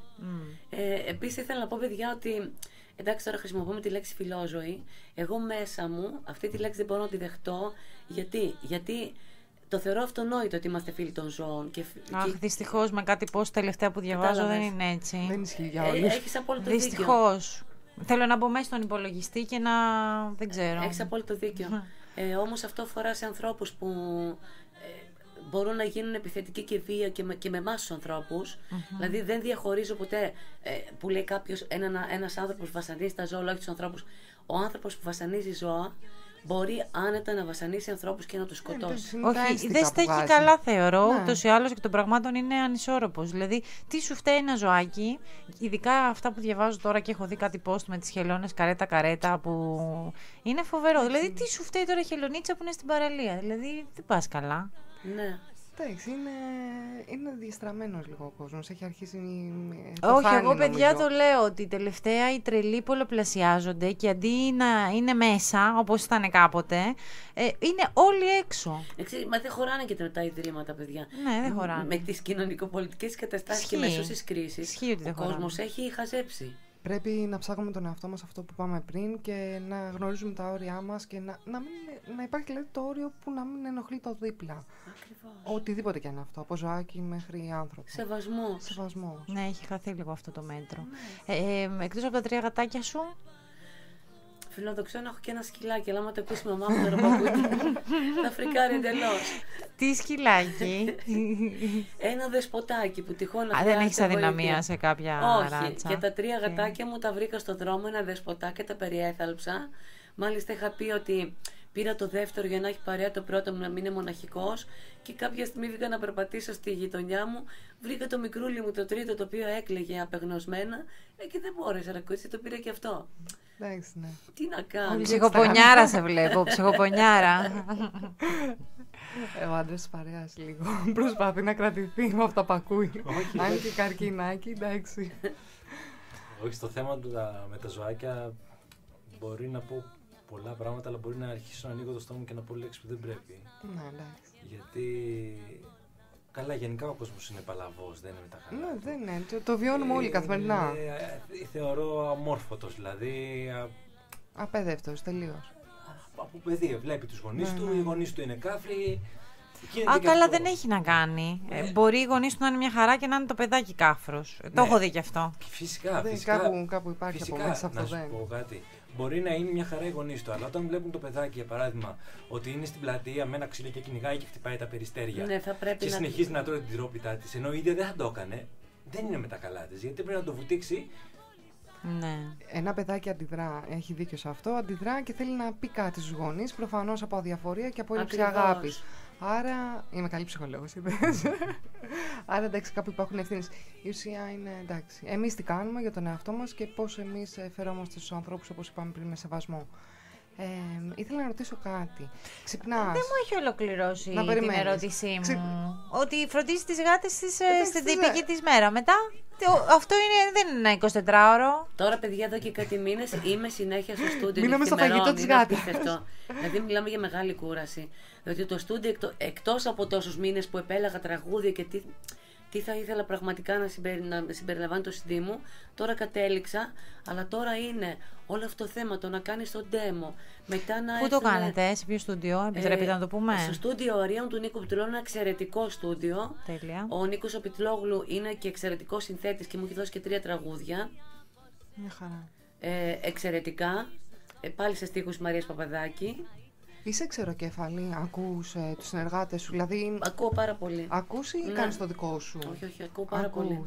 Ε, Επίσης, ήθελα να πω, παιδιά, ότι εντάξει, τώρα χρησιμοποιούμε τη λέξη φιλόζωη. Εγώ μέσα μου αυτή τη λέξη δεν μπορώ να τη δεχτώ. Γιατί, γιατί το θεωρώ αυτονόητο ότι είμαστε φίλοι των ζώων. Και, φ- Αχ, και- δυστυχώς με κάτι πώ τελευταία που διαβάζω δεν Κατάλαβες. είναι έτσι. Δεν ισχύει για ε, όλους. έχεις απόλυτο δίκιο. Δυστυχώς. Θέλω να μπω μέσα στον υπολογιστή και να. δεν ξέρω. Έχεις απόλυτο δίκιο. ε, όμως αυτό αφορά σε ανθρώπους που ε, μπορούν να γίνουν επιθετικοί και βία και με, και με εμάς τους ανθρώπους. Δηλαδή δεν διαχωρίζω ποτέ ε, που λέει κάποιος ένα, ένας άνθρωπος που βασανίζει τα ζώα, αλλά όχι τους ανθρώπους. Ο άνθρωπος που βασανίζει ζώα μπορεί άνετα να βασανίσει ανθρώπους και να τους σκοτώσει. Είναι τα Όχι, αίσθητα δεν που στέκει βγάζει. καλά, θεωρώ. Ναι. Ούτως ή άλλως και των πραγμάτων είναι ανισόρροπος. Δηλαδή, τι σου φταίει ένα ζωάκι, ειδικά αυτά που διαβάζω τώρα και έχω δει κάτι post με τις χελώνες καρέτα-καρέτα που είναι φοβερό. Δηλαδή, τι σου φταίει τώρα η χελονίτσα που είναι στην παραλία; Δηλαδή, δεν πας καλά. Ναι. Εντάξει, είναι, είναι διαστραμμένος λίγο ο κόσμος. Έχει αρχίσει... ε, το Όχι, χάνει, εγώ παιδιά νομίζω. το λέω ότι τελευταία οι τρελοί πολλαπλασιάζονται και αντί να είναι μέσα, όπως ήταν κάποτε, ε, είναι όλοι έξω. Εξή, μα δεν χωράνε και τα ιδρύματα, παιδιά. Ναι, δεν χωράνε. Με τις κοινωνικο-πολιτικές καταστάσεις και Ισχύει. μέσω της κρίσης. Ισχύει ότι δεν Ο χωράνε. κόσμος έχει χαζέψει. Πρέπει να ψάχνουμε τον εαυτό μας αυτό που πάμε πριν και να γνωρίζουμε τα όρια μας και να, να, μην, να υπάρχει δηλαδή το όριο που να μην ενοχλεί το δίπλα. Ακριβώς. Οτιδήποτε και αν είναι αυτό, από ζωάκι μέχρι άνθρωπο. Σεβασμός. Σεβασμός. Ναι, έχει χαθεί λίγο αυτό το μέτρο. Ε, ε, εκτός από τα τρία γατάκια σου, Φιλοδοξώ να έχω και ένα σκυλάκι, αλλά άμα το ακούσει η μαμά μου τώρα που ακούει, θα φρικάρει εντελώς. τι σκυλάκι; Ένα αδεσποτάκι που τυχόν Α, δεν χρειάζεται έχεις αδυναμία βοήθεια. σε κάποια Όχι. ράτσα. Και τα τρία Οκ. γατάκια μου τα βρήκα στο δρόμο, ένα αδεσποτάκι, τα περιέθαλψα. Μάλιστα είχα πει ότι πήρα το δεύτερο για να έχει παρέα το πρώτο μου να μην είναι μοναχικός. Και κάποια στιγμή βγήκα να περπατήσω στη γειτονιά μου. Βρήκα το μικρούλι μου το τρίτο το οποίο έκλαιγε απεγνωσμένα. Ε, και δεν μπόρεσα να ακούσει, το πήρα και αυτό. Εντάξει, ναι. Τι να κάνω; Ψυχοπονιάρα σε βλέπω, ψυχοπονιάρα. Ε, Ο άντρας της παρέας λίγο προσπαθεί να κρατηθεί με αυτά που ακούει. Όχι, Αν όχι. και καρκινάκι, εντάξει. Όχι, στο θέμα του τα- με τα ζωάκια μπορεί να πω πολλά πράγματα, αλλά μπορεί να αρχίσω να ανοίγω το στόμα μου και να πω λέξεις που δεν πρέπει. Ναι, εντάξει. Γιατί. Καλά, γενικά ο κόσμος είναι παλαβός, δεν είναι με τα καλά. Ναι, του. δεν είναι. Το, το βιώνουμε όλοι καθημερινά. Ε, ε, θεωρώ αμόρφωτος, δηλαδή α, Απέδευτος, τελείως. από παιδί βλέπει τους γονείς Ναι, του, ναι. οι γονείς του είναι κάφροι. Γίνεται Α, και καλά, αυτό. δεν έχει να κάνει. Ε, Ναι. μπορεί οι γονείς του να είναι μια χαρά και να είναι το παιδάκι κάφρος. Το Ναι. έχω δει κι αυτό. Φυσικά, Δεν, φυσικά. κάπου, κάπου υπάρχει Φυσικά, από μέσα αυτό να σου δεν. πω κάτι. Μπορεί να είναι μια χαρά οι γονείς του, αλλά όταν βλέπουν το παιδάκι, για παράδειγμα, ότι είναι στην πλατεία με ένα ξύλο και κυνηγάει και χτυπάει τα περιστέρια. Ναι, θα πρέπει και να. συνεχίζει να τρώει την τρόπιτά της, ενώ η ίδια δεν θα το έκανε, δεν είναι με τα καλά της. Γιατί πρέπει να το βουτήξει. Ναι. Ένα παιδάκι αντιδρά, έχει δίκιο σε αυτό, αντιδρά και θέλει να πει κάτι στους γονείς, προφανώς από αδιαφορία και από έλλειψη Ακριβώς. Αγάπης. Άρα, είμαι καλή ψυχολόγος, είδες. Άρα, εντάξει, κάπου υπάρχουν ευθύνες. Η ουσία είναι, εντάξει, εμείς τι κάνουμε για τον εαυτό μας και πώς εμείς ε, φερόμαστε στους ανθρώπους, όπως είπαμε πριν, με σεβασμό. Ε, ήθελα να ρωτήσω κάτι. Ξυπνάς. Δεν μου έχει ολοκληρώσει Να την περιμένεις. ερώτησή μου. Ξυ- Ότι φροντίζεις τις γάτες της, ε, Εντάξει, στην τι τυπική δε- της μέρα. Μετά, το- αυτό είναι, δεν είναι ένα 24ωρο. Τώρα, παιδιά, εδώ και κάτι μήνες είμαι συνέχεια στο στούντιο. Μείναμε στο νυχθημερών, φαγητό της είναι γάτας. απίστευτο. δηλαδή, μιλάμε για μεγάλη κούραση. Διότι το στούντιο, εκτό εκτός από τόσους μήνες που επέλεγα τραγούδια και τι, τι θα ήθελα πραγματικά να, συμπερι, να συμπεριλαμβάνει το CD μου, τώρα κατέληξα. Αλλά τώρα είναι όλο αυτό το θέμα, το να κάνεις το demo. Μετά να Πού το έρθουνε- κάνετε, σε ποιο στούντιο, επιτρέπετε Ε, να το πούμε; Στο στούντιο Αρίων του Νίκου Πιτλόγλου, ένα εξαιρετικό στούντιο. Τέλεια. Ο Νίκος ο Πιτλόγλου είναι και εξαιρετικός συνθέτης και μου έχει δώσει και τρία τραγούδια. Μια χαρά. Ε, εξαιρετικά. Ε, πάλι σε στίχους Μαρίας Παπαδάκη. Είσαι ξεροκέφαλη, ακούς ε, τους συνεργάτες σου, δηλαδή Ακούω πάρα πολύ. ακούς ή Ναι. κάνεις το δικό σου; Όχι, όχι, ακούω πάρα πολύ.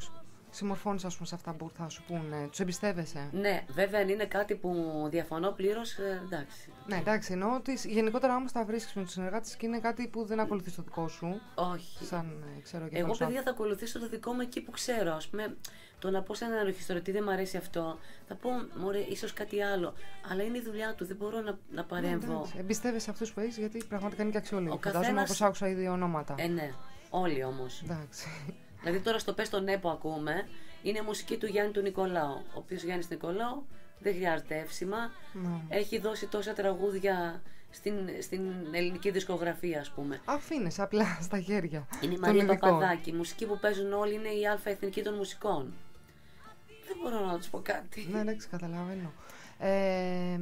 Ακούς. Συμμορφώνεις ας πούμε σε αυτά που θα σου πούνε, τους εμπιστεύεσαι; Ναι, βέβαια αν είναι κάτι που διαφωνώ πλήρως, εντάξει. Ναι, εντάξει, εννοώ ότι γενικότερα όμως τα βρίσκεις με τους συνεργάτες και είναι κάτι που δεν ακολουθείς το δικό σου, Όχι. σαν ε, ξέρω και Εγώ, πάνω σου παιδιά, θα ακολουθήσω το δικό μου εκεί που ξέρω. Α πούμε, το να πω σε έναν ορχιστρωτή δεν μου αρέσει αυτό. Θα πω, μωρέ, ίσως κάτι άλλο. Αλλά είναι η δουλειά του, δεν μπορώ να, να Ναι, παρέμβω. εντάξει, Εμπιστεύεσαι αυτούς που έχεις γιατί πραγματικά είναι και αξιόλογοι. Ο Φαντάζομαι καθένας- όπως άκουσα ήδη ονόματα. Ε, ναι. Όλοι όμως. Εντάξει. Δηλαδή τώρα στο Πες το Ναι που ακούμε είναι μουσική του Γιάννη του Νικολάου. Ο οποίος Γιάννης Νικολάου δεν χρειάζεται εύσημα. Ναι. Έχει δώσει τόσα τραγούδια στην, στην ελληνική δισκογραφία, ας πούμε. Αφήνες απλά στα χέρια. Είναι η των Μαρία ειδικών. Παπαδάκη. Η μουσική που παίζουν όλοι είναι η αλφα εθνική των μουσικών. Δεν μπορώ να τους πω κάτι. Ναι, εντάξει, καταλαβαίνω. Ε,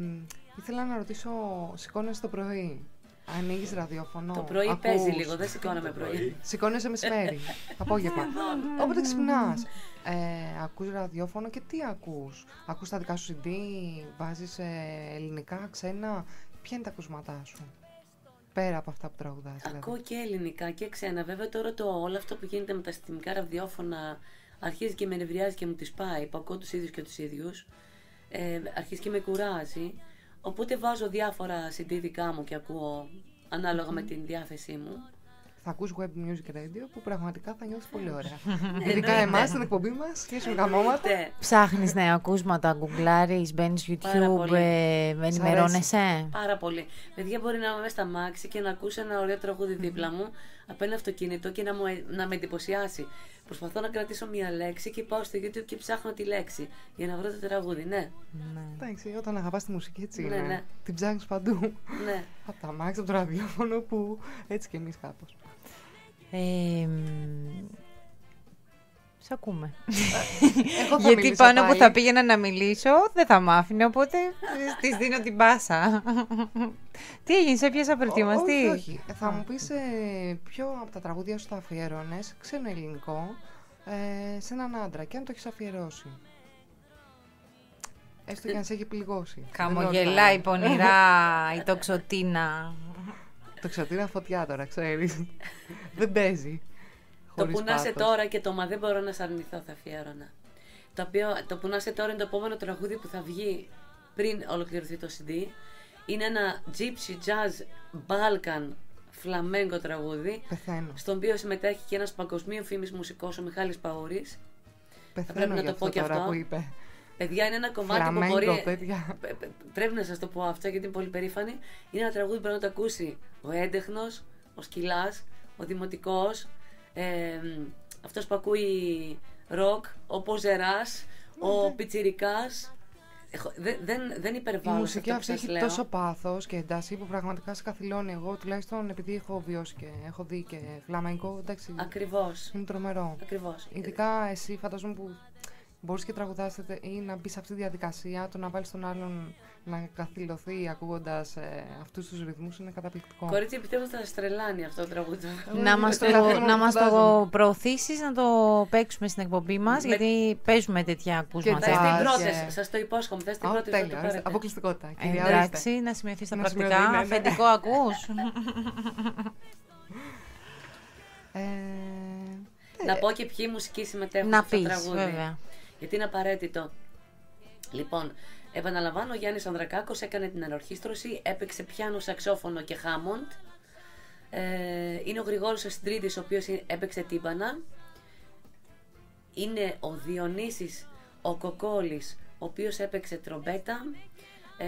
ήθελα να ρωτήσω, σηκώνεσαι το πρωί; Ανοίγεις ραδιόφωνο. Το πρωί ακούς, παίζει λίγο, δεν σηκώνομαι πρωί. πρωί. Σηκώνεσαι μεσημέρι, απόγευμα. Όποτε ξυπνάς. Ε, ακούς ραδιόφωνο και τι ακούς; Ακούς τα δικά σου CD, βάζεις ε, ελληνικά, ξένα; Ποια είναι τα ακούσματά σου. Πέρα από αυτά που τραγουδάς. δηλαδή; Ακούω και ελληνικά και ξένα. Βέβαια τώρα το, όλο αυτό που γίνεται με τα συστημικά ραδιόφωνα αρχίζει και με νευριάζει και μου τις πάει. Που ακούω τους ίδιους και τους ίδιους. Ε, αρχίζει και με κουράζει. Οπότε βάζω διάφορα CD δικά μου και ακούω ανάλογα με την διάθεσή μου. θα ακούς web music radio που πραγματικά θα νιώσεις πολύ ωραία. Ναι, Ειδικά εννοείται. εμάς στην εκπομπή μας, σχέση με γαμώματα. Ναι. Ψάχνεις νέα ακούσματα, γκουγκλάρεις, μπαίνεις Πάρα YouTube, πολύ. ε, ενημερώνεσαι; Πάρα πολύ. Παιδιά μπορεί να είμαι μέσα στα μάξι και να ακούσει ένα ωραίο τραγούδι δίπλα μου από ένα αυτοκίνητο και να, μου, ε- να με εντυπωσιάσει. Προσπαθώ να κρατήσω μία λέξη και πάω στο YouTube και ψάχνω τη λέξη για να βρω το τραγούδι. Ναι, Εντάξει, όταν αγαπάς τη μουσική έτσι Ναι, είναι. ναι. Την ψάχνεις παντού. ναι. από τα μάξι, από το ραδιόφωνο που έτσι κι εμείς κάπως. Ε, μ, Σ' ακούμε. Εγώ θα Γιατί μιλήσω πάνω που πάλι. θα πήγαινα να μιλήσω δεν θα μ' άφηνε, οπότε ε, της δίνω την πάσα. Τι έγινε, σε πιάσα προετοιμαστή. Όχι, όχι. Ε, Θα μου πεις ε, ποιο από τα τραγούδια σου τα αφιέρωνες, ξένο ελληνικό, ε, σε έναν άντρα και αν το έχεις αφιερώσει. Έστω και αν σε έχει πληγώσει. Χαμογελάει Δεν ρωτάω. πονηρά η τοξοτίνα. Το ξατήρα φωτιά τώρα, ξέρεις. Δεν παίζει. Το Χωρίς που να είσαι πάθος. τώρα και το μα δεν μπορώ να σε αρνηθώ θα αφιέρωνα. Το, οποίο, το που να είσαι τώρα είναι το επόμενο τραγούδι που θα βγει πριν ολοκληρωθεί το CD. Είναι ένα Gypsy Jazz Balkan φλαμέγκο τραγούδι. Πεθαίνω. Στον οποίο συμμετέχει και ένας παγκοσμίω φήμης μουσικός, ο Μιχάλης Παούρης. Πεθαίνω πρέπει να για το πω αυτό και τώρα αυτό. που είπε. Παιδιά, είναι ένα κομμάτι που Φλαμέγκο, μπορεί. τέτοια. Πε- πε- Πρέπει να σας το πω αυτό γιατί είναι πολύ περήφανη. Είναι ένα τραγούδι που μπορεί να το ακούσει ο έντεχνος, ο σκυλάς, ο δημοτικός, ε, αυτός που ακούει ροκ, ο ποζεράς, ο πιτσιρικάς. Δεν, δεν, δεν Η υπερβάλλω σε μουσική αυτό αυτή που σας έχει λέω. τόσο πάθος και ένταση που πραγματικά σε καθυλώνει. Εγώ τουλάχιστον επειδή έχω βιώσει και έχω δει και φλαμέγκο, εντάξει. Ακριβώς. Είναι τρομερό. Ακριβώς. Ειδικά εσύ φανταζόμαι που μπορείς και τραγουδάς ή να μπεις σε αυτή τη διαδικασία, το να βάλεις τον άλλον να καθυλωθεί ακούγοντας ε, αυτούς τους ρυθμούς είναι καταπληκτικό. Κορίτσι, πιστεύω θα σας τρελάνει αυτό το τραγούδι. να μας το, Καθόλου να μας το φαντάζομαι. προωθήσεις, να το παίξουμε στην εκπομπή μας, Με- γιατί παίζουμε τέτοια Θα ακούσματα. είστε οι Τζαζ πρώτε, και- σας το υπόσχομαι. Θα είστε οι Α, πρώτε που θα τέλεια, το ορίστε. πάρετε. Αποκλειστικότητα. Ε, Κυρία, ορίστε. Εντάξει, να σημειωθεί στα Να πρακτικά. σημειωθεί, ναι, ναι. Αφεντικό ακούς. Ε, Να πω και ποιοι μουσικοί συμμετέχουν να στο πεις, τραγούδι. βέβαια. Γιατί είναι απαραίτητο. Λοιπόν, επαναλαμβάνω, ο Γιάννης Ανδρακάκος έκανε την ανορχήστρωση, έπαιξε πιάνο, σαξόφωνο και χάμοντ. Ε, είναι ο Γρηγόρης ο Συντρίτης, ο οποίος έπαιξε τύμπανα. Είναι ο Διονύσης ο Κοκόλης, ο οποίος έπαιξε τρομπέτα. Ε,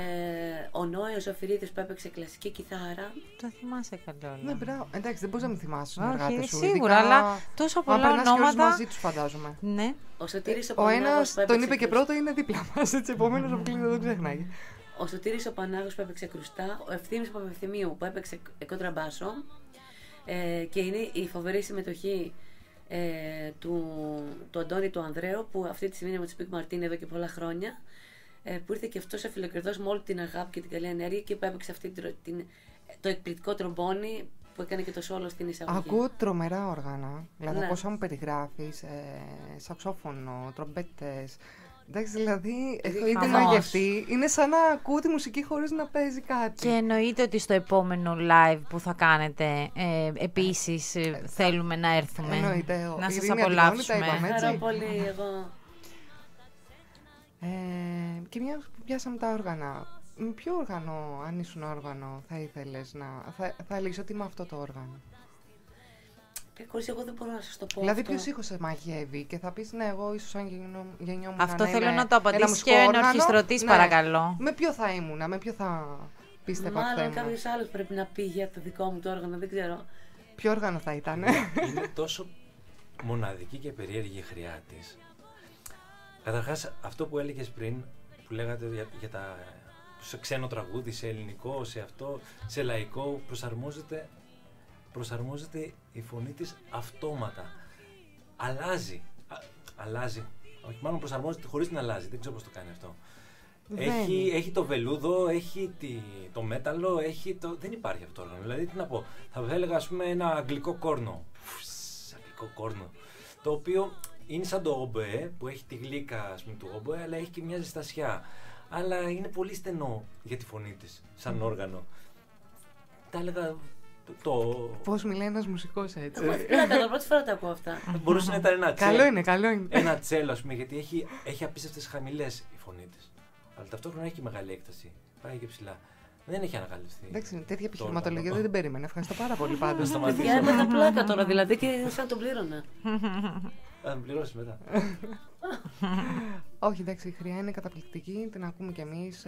ο Νόε ο Ζοφυρίδης που έπαιξε κλασική κιθάρα. Το θυμάσαι καλό. ναι, μπράβο. Εντάξει, δεν μπορεί να μην θυμάσαι του Όχι, συνεργάτε σου. σίγουρα, ειδικά αλλά τόσο αν πολλά περνάς και ώρες ονόματα. μαζί τους, φαντάζομαι. Ναι. Ο Σωτήρης ο, Ο ένας Πανάγος που τον έπαιξε είπε και κρουσ- πρώτο είναι δίπλα μας. Έτσι, επομένως αποκλείται δεν ξεχνάει. Ο Σωτήρης ο Πανάγος που έπαιξε κρουστά, ο Ευθύμης Παπευθυμίου που έπαιξε κ- κοντραμπάσο ε, και είναι η φοβερή συμμετοχή ε, του, του Αντώνη του Ανδρέου που αυτή τη στιγμή είναι με τη Σπίκ Μαρτίν εδώ και πολλά χρόνια ε, που ήρθε και αυτός εφηλοκριτός με όλη την αγάπη και την καλή ενέργεια και που έπαιξε αυτή την, την- το εκπληκτικό τρομπόνι που έκανε και το σόλο στην εισαγωγή. Ακούω τρομερά όργανα. Δηλαδή, Ναι. από όσα μου περιγράφεις, ε, σαξόφωνο, τρομπέτες. Εντάξει, δηλαδή, έχω ήδη χαμός. μαγευτεί. Είναι σαν να ακούω τη μουσική χωρίς να παίζει κάτι. Και εννοείται ότι στο επόμενο live που θα κάνετε, ε, επίσης ε, θέλουμε να έρθουμε. Εννοείται, ο- Να σας Ειρήνη Αντιγόνη, τα απολαύσουμε. είπαμε. Χαρά έτσι. πολύ εγώ. Ε, και μια που πιάσαμε τα όργανα. Με ποιο όργανο, αν ήσουν όργανο, θα ήθελες να. Θα, θα έλεγες ότι είμαι αυτό το όργανο; Και κορίτσι, εγώ δεν μπορώ να σας το πω δηλαδή, αυτό. ποιος ήχος σε μαγεύει και θα πεις, Ναι, εγώ ίσως αν γεννιό- γεννιόμουν. Αυτό να θέλω είμαι να το ένα απαντήσεις μουσικό και ο όργανο, ενορχιστρωτής, ναι. παρακαλώ. Με ποιο θα ήμουνα, με ποιο θα πίστευα ότι θα Μάλλον ήμουν. κάποιος άλλος πρέπει να πει για το δικό μου το όργανο, δεν ξέρω. Ποιο όργανο θα ήταν. είναι τόσο μοναδική και περίεργη η χρειά της. Καταρχάς, αυτό που έλεγες πριν, που λέγατε για, για τα. σε ξένο τραγούδι, σε ελληνικό, σε αυτό, σε λαϊκό, προσαρμόζεται, προσαρμόζεται η φωνή της αυτόματα. Αλλάζει. Α, αλλάζει. Όχι, μάλλον προσαρμόζεται χωρίς να αλλάζει. Δεν ξέρω πώς το κάνει αυτό. Δεν. Έχει, έχει το βελούδο, έχει τη, το μέταλλο, έχει το. Δεν υπάρχει αυτό το όργανο. Δηλαδή, τι να πω, θα έλεγα ας πούμε ένα αγγλικό κόρνο. Φουσ, αγγλικό κόρνο. Το οποίο είναι σαν το όμποε που έχει τη γλύκα ας πούμε, του όμποε, αλλά έχει και μια ζεστασιά. Αλλά είναι πολύ στενό για τη φωνή της, σαν όργανο. Τα έλεγα. Το, το, Πώς μιλάει ένας μουσικός έτσι. Εγώ πλάκα, τώρα πρώτη φορά τα ακούω αυτά. μπορούσε να ήταν ένα τσέλ. καλό είναι, καλό είναι. Ένα τσέλο, ας πούμε, γιατί έχει, έχει απίστευτες χαμηλές η φωνή της. Αλλά ταυτόχρονα έχει και μεγάλη έκταση. Πάει και ψηλά. Δεν έχει ανακαλυφθεί. Εντάξει, τέτοια Το επιχειρηματολογία όνομα. δεν την περίμενα. Ευχαριστώ πάρα πολύ πάντως. σταματήσω. Παιδιά, έπαθα πλάκα τώρα δηλαδή και σαν τον πλήρωνα. Θα με πληρώσεις μετά. Όχι, εντάξει, η Χρειά είναι καταπληκτική. Την ακούμε κι εμείς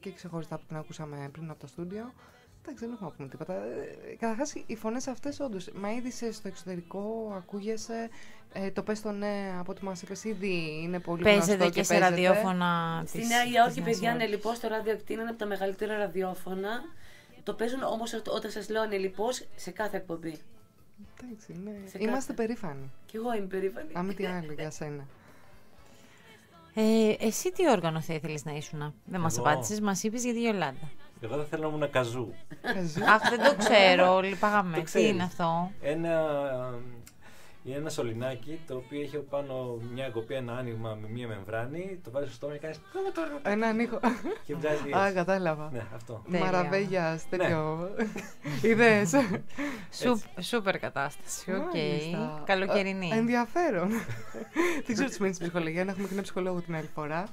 και ξεχωριστά που την ακούσαμε πριν από το στούντιο. Εντάξει, δεν έχουμε να πούμε τίποτα. Ε, Καταρχάς, οι φωνές αυτές όντως. Μα ήδη σε- στο εξωτερικό ακούγεσαι. Ε, το πες το ναι, από ό,τι μας είπες ήδη είναι πολύ Παίζεται γνωστό και σε παίζεται. ραδιόφωνα Στη της- Νέα της Υόρκη, Νέας παιδιά, είναι Υόρκης. λοιπόν στο ραδιοκτήνα, είναι από τα μεγαλύτερα ραδιόφωνα. Το παίζουν όμως όταν σας λέω είναι λοιπόν σε κάθε εκπομπή. Εντάξει, ναι. Σε Είμαστε κάθε. περήφανοι. Κι εγώ είμαι περήφανη. Αν μη τι άλλο για σένα. Ε, εσύ τι όργανο θα ήθελες να ήσουν. Δεν μας Εγώ. απάντησες, μας είπες για τη Γιολάντα. Εγώ θα θέλω να ήμουν καζού. Καζού. Αχ, δεν το ξέρω, λυπάμαι. Το Τι ξέρεις. είναι αυτό; Ένα, είναι ένα σωληνάκι το οποίο έχει πάνω μια κοπή, ένα άνοιγμα με μια μεμβράνη. Το βάζεις στο στόμα και κάνεις. Έναν ήχο. και βγάζεις. Α, έτσι. κατάλαβα. Ναι, αυτό. Τέλεια. Μαραβέγιας, τέτοιο. Ιδέε. Σου, σούπερ κατάσταση, οκ. Καλοκαιρινή. Ε, Ενδιαφέρον. Δεν ξέρω τι σημαίνει στην ψυχολογία, να έχουμε και ένα ψυχολόγο την άλλη φορά.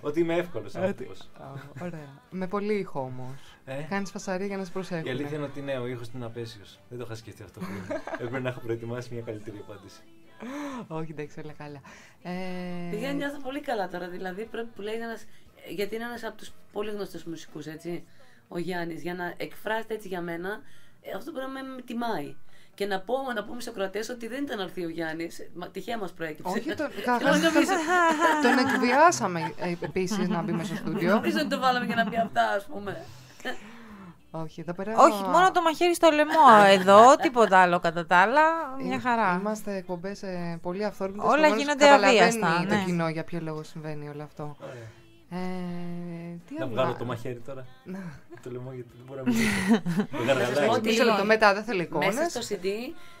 Ότι είμαι εύκολος Ε, άνθρωπος. Α, Ωραία. Με πολύ ήχο όμως. Ε, Κάνεις φασαρία για να σε η αλήθεια προσέχουν. είναι ότι ναι, ο ήχος είναι απαίσιος. Δεν το είχα σκεφτεί αυτό πριν. Έπρεπε να έχω προετοιμάσει μια καλύτερη απάντηση. Όχι, εντάξει, όλα καλά. Ε, Παιδιά, νιώθω πολύ καλά τώρα. Δηλαδή, πρέπει που λέει ένας, γιατί είναι ένας από τους πολύ γνωστούς μουσικούς, έτσι. Ο Γιάννης. Για να εκφράζεται έτσι για μένα, ε, αυτό πρέπει να με τιμάει. Και να, πω, να πούμε στους ακροατές ότι δεν ήταν ορθή ο Γιάννης. Τυχαία μας προέκυψε. Όχι, τον, Και καταρχάς, όχι, νομίζω, τον εκβιάσαμε επίσης να μπει μέσα στο στούντιο. νομίζω ότι το βάλαμε για να πει αυτά, ας πούμε. Όχι, εδώ πέρα. Όχι, μόνο το μαχαίρι στο λαιμό εδώ, τίποτα άλλο κατά τα άλλα. Μια Ε, χαρά. Είμαστε εκπομπές ε, πολύ αυθόρμητες. Όλα γίνονται αβίαστα, το ναι. κοινό για ποιο λόγο συμβαίνει όλο αυτό. Ωραία. Ε, τι Να άλλο; βγάλω να- το μαχαίρι τώρα. Να. Το λαιμό γιατί δεν μπορώ να μιλήσω. Το γαργαλάκι. Ότι- Μισό λεπτό μετά, δεν θέλω εικόνες. Μέσα στο CD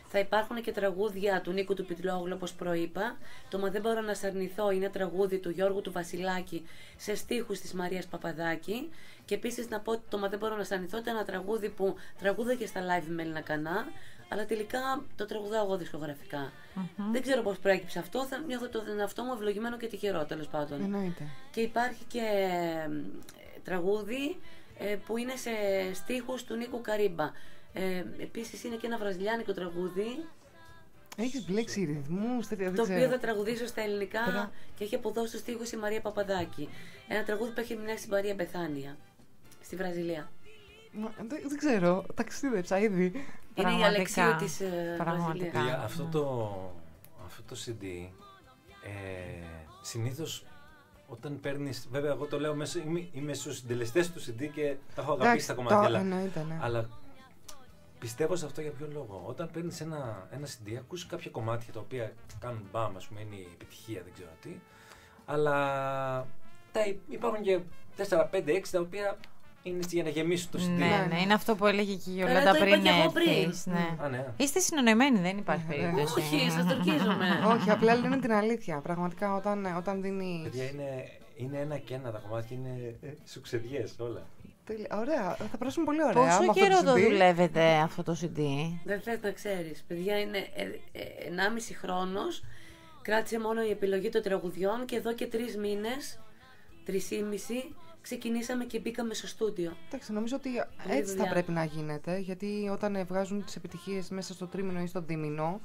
θα υπάρχουν και τραγούδια του Νίκου του Πιτλόγλου, όπως προείπα. Το «Μα δεν μπορώ να σ' αρνηθώ» είναι τραγούδι του Γιώργου του Βασιλάκη σε στίχους της Μαρίας Παπαδάκη. Και επίσης να πω ότι το «Μα δεν μπορώ να σ' αρνηθώ» ήταν ένα τραγούδι που τραγούδαγε στα live με Έλληνα Κανά, αλλά τελικά το τραγουδάω εγώ δισκογραφικά. Δεν ξέρω πώς προέκυψε αυτό, θα νιώθω το εαυτό μου ευλογημένο και τυχερό τέλος πάντων. Εννοείται. Και υπάρχει και ε, τραγούδι ε, που είναι σε στίχους του Νίκου Καρύμπα. Ε, επίσης είναι και ένα βραζιλιάνικο τραγούδι Έχεις μπλέξει ρυθμούς, τέτοια δεν το οποίο ξέρω. θα τραγουδήσω στα ελληνικά Μπρα- και έχει αποδώσει τους στίχους η Μαρία Παπαδάκη. Ένα τραγούδι που έχει ερμηνεύσει στην Μαρία Μπεθάνια στη Βραζιλία. Μα, δεν, δεν ξέρω, ταξίδεψα ήδη. Είναι η Πραγματικά. Αλεξίου της ε, Πραγματικά. Βραζιλίας. Παιδιά, Ναι. αυτό το, αυτό το CD ε, συνήθως όταν παίρνεις. Βέβαια, εγώ το λέω μέσα, είμαι, είμαι στους συντελεστές του CD και τα έχω αγαπήσει τα το κομμάτια. Αλλά, εννοείται, ναι. αλλά πιστεύω σε αυτό για ποιο λόγο. Όταν παίρνεις ένα, ένα CD, ακούς κάποια κομμάτια τα οποία κάνουν μπαμ, ας πούμε, είναι η επιτυχία, δεν ξέρω τι. Αλλά τα, υ- υπάρχουν και 4, 5, 6 τα οποία είναι έτσι για να γεμίσουν το CD. Ναι, ναι, είναι αυτό που έλεγε και η Καλά, Γιολάντα το είπα πριν και εγώ πριν. έρθεις, ναι. Α, ναι. Είστε συνεννοημένοι, δεν υπάρχει Ε, περίπτωση. Όχι, σας το ορκίζομαι. Όχι, απλά λένε την αλήθεια. Πραγματικά όταν, όταν δίνει. Παιδιά, είναι, είναι ένα και ένα τα κομμάτια, είναι ε, σουξεδιές όλα. Ωραία, θα περάσουμε πολύ ωραία. Πόσο με αυτό καιρό το CD. δουλεύετε αυτό το CD. Δεν θες να ξέρεις. Παιδιά είναι ε, ε, 1,5 χρόνος. Κράτησε μόνο η επιλογή των τραγουδιών και εδώ και τρεις μήνες, τρεις ή μισή, ξεκινήσαμε και μπήκαμε στο στούντιο. Εντάξει, νομίζω ότι Πολλή έτσι θα δουλειά. πρέπει να γίνεται. Γιατί όταν ε, βγάζουν τις επιτυχίες μέσα στο τρίμηνο ή στο δίμηνο,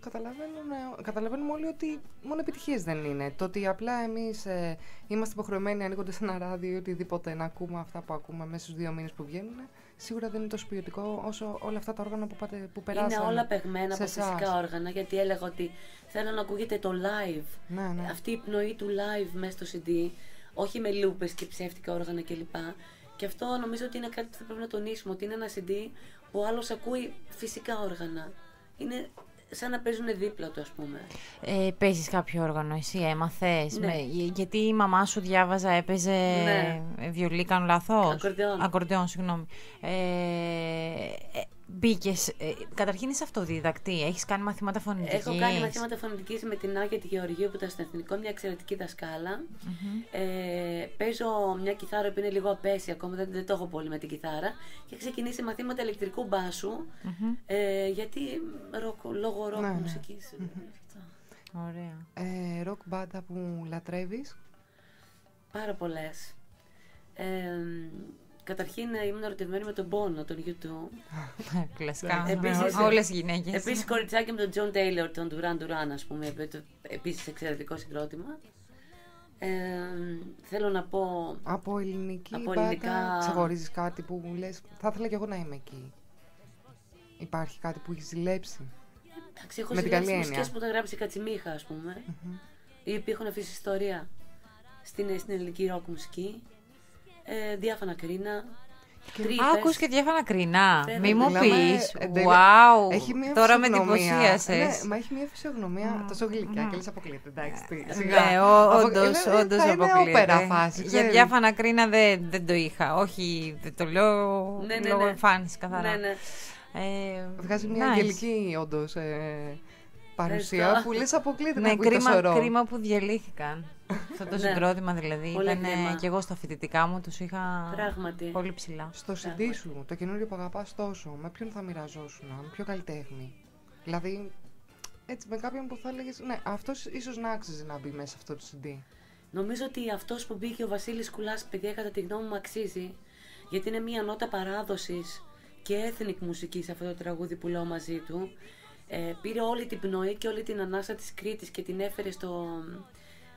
καταλαβαίνουν, ε, καταλαβαίνουμε όλοι ότι μόνο επιτυχίες δεν είναι. Το ότι απλά εμείς ε, είμαστε υποχρεωμένοι ανοίγοντα ένα ράδιο ή οτιδήποτε να ακούμε αυτά που ακούμε μέσα στους δύο μήνες που βγαίνουν, σίγουρα δεν είναι τόσο ποιοτικό όσο όλα αυτά τα όργανα που, πάτε, που περάσαν. Είναι όλα παιγμένα σε από εσάς. φυσικά όργανα, γιατί έλεγα ότι θέλω να ακούγεται το live. Ναι, ναι. Αυτή η πνοή του live μέσα στο CD, όχι με λούπες και ψεύτικα όργανα κλπ. Και αυτό νομίζω ότι είναι κάτι που θα πρέπει να τονίσουμε, ότι είναι ένα CD που ο άλλος ακούει φυσικά όργανα. Είναι σαν να παίζουν δίπλα του, ας πούμε. Ε, Παίζεις κάποιο όργανο, εσύ έμαθες. Ναι. Με- γι- γιατί η μαμά σου διάβαζα έπαιζε Ναι. ε, βιολί, κάνω λάθος; Ακορντεόν. Ακορντεόν, συγγνώμη. Ε, ε, μπήκες, ε, καταρχήν είσαι αυτοδίδακτη, έχεις κάνει μαθήματα φωνητικής; Έχω κάνει μαθήματα φωνητικής με την Άγια τη Γεωργίου που ήταν στο Εθνικό, μια εξαιρετική δασκάλα. Ε, παίζω μια κιθάρα που είναι λίγο απαίσια ακόμα, δεν, δεν το έχω πολύ με την κιθάρα. Και έχω ξεκινήσει μαθήματα ηλεκτρικού μπάσου, ε, γιατί ροκ, λόγω ροκ Ναι, ναι. μουσικής. ε, αυτό. Ωραία. Ε, ροκ μπάντα που λατρεύεις. Πάρα πολλές. Ε, Καταρχήν ε, ήμουν ερωτευμένη με τον Bono, των U2. Κλασικά. Επίσης, Όλες οι γυναίκες. Επίσης, κοριτσάκι με τον Τζον Τέιλορ, των Duran Duran, ας πούμε. Επίσης, εξαιρετικό συγκρότημα. Ε, θέλω να πω. Από ελληνική Από μπάντα ελληνικά- ξεχωρίζεις κάτι που μου λες; Θα ήθελα κι εγώ να είμαι εκεί. Υπάρχει κάτι που έχεις ζηλέψει; Εντάξει, έχω Με την ζηλέψει καλή μουσικές έννοια. που τα γράψει οι Κατσιμίχα, ας πούμε. Οι οποίοι έχουν αφήσει ιστορία στην, στην ελληνική ροκ μουσική. Ε, διάφανα κρίνα. Τρύπες. Άκου και διάφανα κρινά. Βέβαια. Μη μου Μιλάμε, πεις. εν τέλει, Wow. Έχει μια Τώρα με φυσιογνωμία. εντυπωσίασες. Ναι, μα έχει μια φυσιογνωμία τόσο γλυκιά και λες αποκλείεται. Εντάξει, τι, Ναι, σιγά. όντω, Απο- όντως θα είναι αποκλείεται. όπερα φάση. Για ξέρεις. διάφανα κρίνα δεν, δεν το είχα. Όχι, δεν το λέω Ναι, ναι, λόγω ναι. εμφάνισης καθαρά. Ναι, ναι. Ε, Ε, Βγάζει μια nice. αγγελική όντως ε, παρουσία Ευχαριστώ. που λες αποκλείεται να Ναι, ακούει το κρίμα, σωρό. κρίμα που διαλύθηκαν. Αυτό το Ναι. συγκρότημα δηλαδή. Πολύ Ήταν κρίμα. και εγώ στα φοιτητικά μου, τους είχα Πράγματι. πολύ ψηλά. Στο CD σου, το καινούριο που αγαπάς τόσο, με ποιον θα μοιραζόσουν, με ποιο καλλιτέχνη; Δηλαδή, έτσι με κάποιον που θα έλεγες, Ναι, αυτός ίσως να άξιζε να μπει μέσα σε αυτό το CD. Νομίζω ότι αυτός που μπήκε ο Βασίλης Κουλάς, παιδιά, κατά τη γνώμη μου αξίζει. Γιατί είναι μια νότα παράδοσης και ethnic μουσικής σε αυτό το τραγούδι που λέω μαζί του. Ε, πήρε όλη την πνοή και όλη την ανάσα της Κρήτης και την έφερε στο,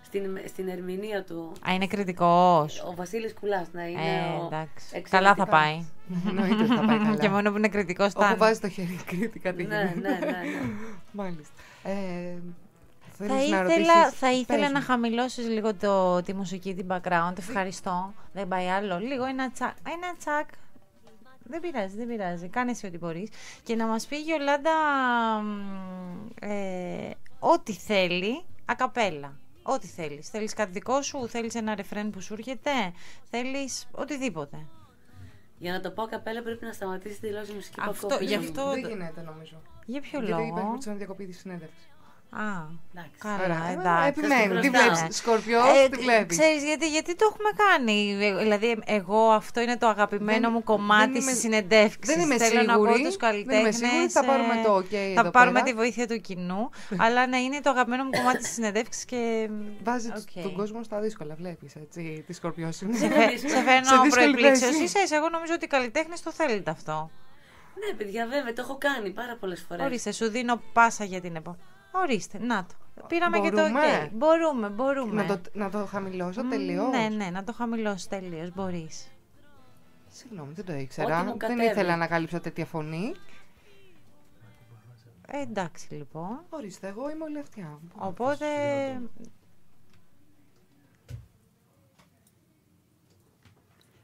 στην, στην ερμηνεία του. Α, είναι κριτικός. Ο Βασίλης Κουλάς να είναι Ε, ο εντάξει. εξαιρετικά- Καλά θα πάει. Εννοείται ότι θα πάει καλά. και μόνο που είναι κριτικός Όπου ήταν. βάζει το χέρι, κρίτη κάτι Ναι, γίνεται. ναι, ναι, ναι. Μάλιστα. Ε, Θα θέλεις να ήθελα, ρωτήσεις- θα ήθελα Πες να μου. χαμηλώσεις λίγο το, τη μουσική, την background. Ευχαριστώ. Δεν πάει άλλο. Λίγο ένα τσακ. Ένα τσακ. Δεν πειράζει, δεν πειράζει. Κάνε εσύ ό,τι μπορείς. Και να μας πει η Γιολάντα μ, ε, ό,τι θέλει, ακαπέλα. Ό,τι θέλεις. Θέλεις κάτι δικό σου, θέλεις ένα ρεφρέν που σου έρχεται, θέλεις οτιδήποτε. Για να το πω καπέλα πρέπει να σταματήσει τη δηλώση μουσική που Αυτό, ακούω. γι' αυτό- Δεν γίνεται νομίζω. Για ποιο Γιατί υπάρχει λόγο. περίπτωση να διακοπεί τη συνέντευξη. Α, Εντάξει. καλά, Ωραία, ε, εντάξει. Επιμένει. Τι μπροστά. βλέπεις, Σκορπιός, Ε, τι βλέπεις; Ξέρεις γιατί, γιατί το έχουμε κάνει. Ε, Δηλαδή, εγώ αυτό είναι το αγαπημένο Δεν- μου κομμάτι δεν είμαι- στις συνεντεύξεις. δεν είμαι Θέλω να σίγουρη, ακούω τους δεν είμαι καλλιτέχνες. σίγουρη, θα πάρουμε ε, το ok Θα εδώ πάρουμε πέρα. τη βοήθεια του κοινού. αλλά να είναι το αγαπημένο μου κομμάτι στις συνεντεύξεις και... Βάζει Οκ. τον κόσμο στα δύσκολα, βλέπεις έτσι. Τι Σκορπιό είναι. Σε, φε- σε Σε φέρνω δύσκολη προεπλήξεως. θέση. Ίσα ίσα, εγώ νομίζω ότι οι καλλιτέχνες το θέλετε αυτό. Ναι, παιδιά, βέβαια, το έχω κάνει πάρα πολλές φορές. Ορίστε, σου δίνω πάσα για την επόμενη. Ορίστε, να το. Πήραμε και το Μπορούμε; OK. Μπορούμε, μπορούμε. Να το, να το χαμηλώσω τελείως. Ναι, ναι, να το χαμηλώσει τελείως. Μπορείς. Συγγνώμη, δεν το Ό,τι ήξερα. μου Δεν κατέβει. ήθελα να καλύψω τέτοια φωνή. Ε, εντάξει λοιπόν. Ορίστε, εγώ είμαι όλη αυτιά. Οπότε.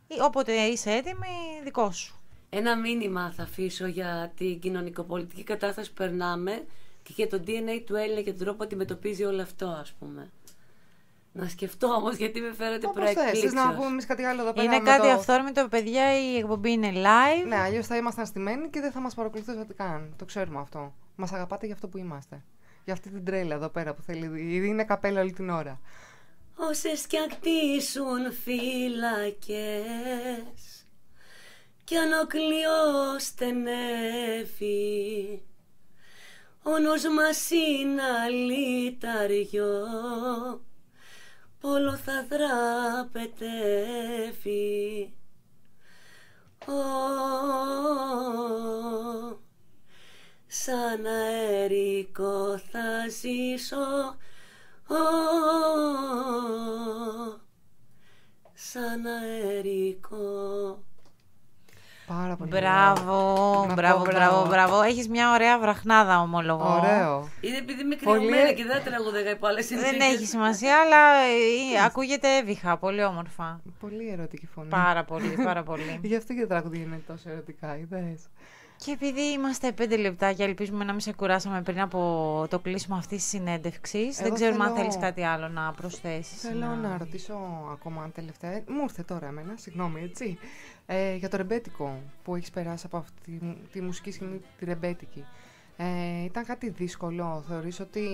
Ή Όποτε είσαι έτοιμη, δικό σου. Ένα μήνυμα θα αφήσω για την κοινωνικοπολιτική κατάσταση που περνάμε και για το DNA του Έλληνα και τον τρόπο που αντιμετωπίζει όλο αυτό, ας πούμε. Να σκεφτώ όμως γιατί με φέρατε Όπως θες, θες προεκπλήξεως. να πούμε εμείς κάτι άλλο εδώ πέρα. Είναι με κάτι το... αυθόρμητο, παιδιά. Η εκπομπή είναι live. Ναι, αλλιώς θα ήμασταν στημένοι και δεν θα μας παρακολουθούσατε καν. Το ξέρουμε αυτό. Μας αγαπάτε για αυτό που είμαστε. Για αυτή την τρέλα εδώ πέρα που θέλει. Ήδη είναι καπέλα όλη την ώρα. Όσες κι αν κτίσουν φύλακες κι αν ο κλειός στενεύει ο νους μας είναι αλήταριο. Πόλο θα δραπετεύει Ω, σαν αερικό θα ζήσω. Ω, σαν αερικό Πάρα πολύ. Μπράβο, Να μπράβο, πω μπράβο, μπράβο. Έχεις μια ωραία βραχνάδα, ομολογώ. Ωραίο. Είναι επειδή είμαι Πολύ- κρυωμένα και δεν τραγουδέγα υπό άλλες Δεν συνθήκες. έχει σημασία, αλλά ε, ακούγεται έβυχα. Πολύ όμορφα. Πολύ ερωτική φωνή. Πάρα πολύ, πάρα πολύ. Γι' αυτό και τα τραγούδια είναι τόσο ερωτικά, είδες. Και επειδή είμαστε πέντε λεπτά και ελπίζουμε να μην σε κουράσαμε πριν από το κλείσιμο αυτής της συνέντευξης, δεν Εγώ ξέρουμε αν θέλω- θέλεις κάτι άλλο να προσθέσεις. Θέλω να ρωτήσω ακόμα τελευταία. Μου ήρθε τώρα εμένα, συγγνώμη, έτσι. Ε, για το ρεμπέτικο που έχεις περάσει από αυτή τη, τη μουσική σκηνή, τη ρεμπέτικη. Ε, ήταν κάτι δύσκολο. Θεωρείς ότι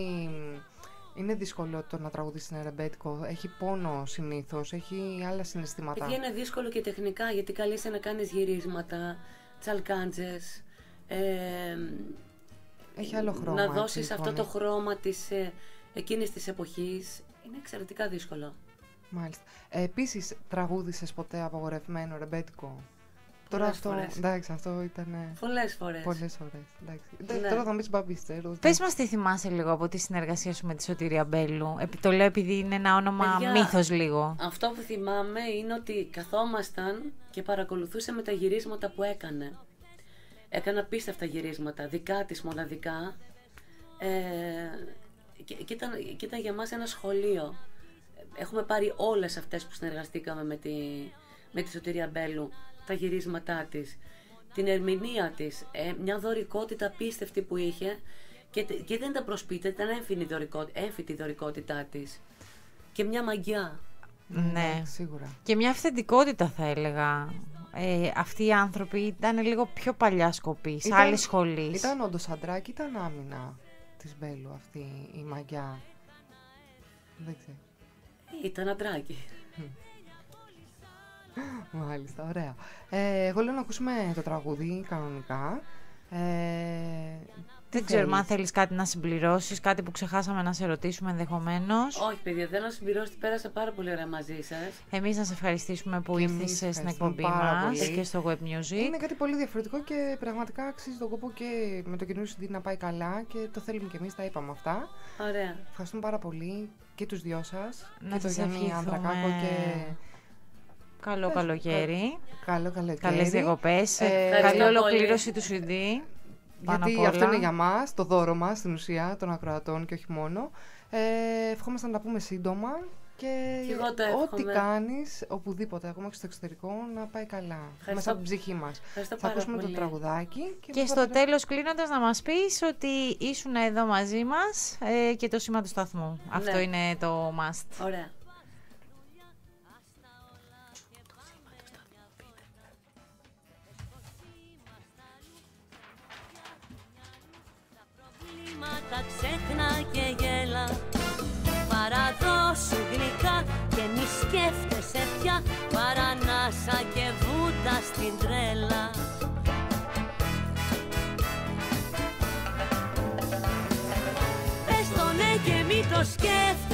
είναι δύσκολο το να τραγουδίσει ένα ρεμπέτικο; Έχει πόνο συνήθως, έχει άλλα συναισθήματα; Παιδιά είναι δύσκολο και τεχνικά γιατί καλείσαι να κάνεις γυρίσματα, τσαλκάντζες, ε, Έχει άλλο χρώμα. να έτσι, δώσεις η αυτό φωνή. το χρώμα της, ε, εκείνης της εποχής. Είναι εξαιρετικά δύσκολο. Μάλιστα. Ε, Επίσης, τραγούδισες ποτέ απαγορευμένο ρεμπέτικο; Τώρα Πολλές αυτό. φορές. Εντάξει, αυτό ήταν. Πολλές φορές. Πολλές ώρε. Ναι. Τώρα θα μπει μπαμπίστερ. Πες μας τι θυμάσαι λίγο από τη συνεργασία σου με τη Σωτηρία Μπέλου. Επί, το λέω επειδή είναι ένα όνομα Παιδιά, μύθος λίγο. Αυτό που θυμάμαι είναι ότι καθόμασταν και παρακολουθούσαμε τα γυρίσματα που έκανε. Έκανε απίστευτα γυρίσματα, δικά της μοναδικά. Ε, και, και, ήταν, και ήταν για μας ένα σχολείο. Έχουμε πάρει όλες αυτές που συνεργαστήκαμε με τη, με τη Σωτηρία Μπέλου, τα γυρίσματά της, την ερμηνεία της, ε, μια δωρικότητα απίστευτη που είχε και, τε- και δεν ήταν προσπίτα, ήταν έμφυτη η δωρικότητα, έμφυτη η δωρικότητά της. Και μια μαγιά. Ναι. Σίγουρα. Και μια αυθεντικότητα θα έλεγα. Ε, αυτοί οι άνθρωποι ήταν λίγο πιο παλιά σκοπή, σε Ήταν- άλλη σχολή. Ήταν όντως αντράκι, ήταν άμυνα της Μπέλου αυτή η μαγιά; Δεν ξέρω. Ήταν αντράκι. Μάλιστα, ωραία. Ε, εγώ λέω να ακούσουμε το τραγούδι κανονικά. Ε, τι Δεν ξέρουμε αν θέλεις; θέλεις κάτι να συμπληρώσεις, κάτι που ξεχάσαμε να σε ρωτήσουμε ενδεχομένως. Όχι, παιδιά, θέλω να συμπληρώσω ότι πέρασα πάρα πολύ ωραία μαζί σας. Εμείς να σε ευχαριστήσουμε που Και ήρθες εμείς στην ευχαριστούμε εκπομπή πάρα μας πολύ. και στο Web Music. Είναι κάτι πολύ διαφορετικό και πραγματικά αξίζει τον κόπο και με το καινούριο CD να πάει καλά και το θέλουμε κι εμείς, τα είπαμε αυτά. Ωραία. Ευχαριστούμε πάρα πολύ και τους δυο σας Να και το σας Γιάννη ευχηθούμε. Ανδρακάκο και Καλό Πες, καλοκαίρι. καλό καλοκαίρι. Καλές διακοπές. Ε, Καλή ευχαριστώ ολοκλήρωση του CD. Πάνω Γιατί απ' αυτό όλα. είναι για μας, το δώρο μας στην ουσία των ακροατών και όχι μόνο. Ε, ευχόμαστε να τα πούμε σύντομα και, Κι εγώ το ό,τι εύχομαι. κάνεις, οπουδήποτε, ακόμα και στο εξωτερικό, να πάει καλά. Μέσα από την ψυχή μας. Ευχαριστώ Θα πάρα ακούσουμε πολύ. το τραγουδάκι. Και, Και μετά στο θα- τέλος κλείνοντας να μας πεις ότι ήσουν εδώ μαζί μας ε, και το σήμα του σταθμού. Αυτό Ναι. είναι το must. Ωραία. προβλήματα ξέχνα και γέλα Παραδώσου γλυκά και μη σκέφτεσαι πια Παρανάσα και βούτα στην τρέλα. Πες το ναι και μη το σκέφτεσαι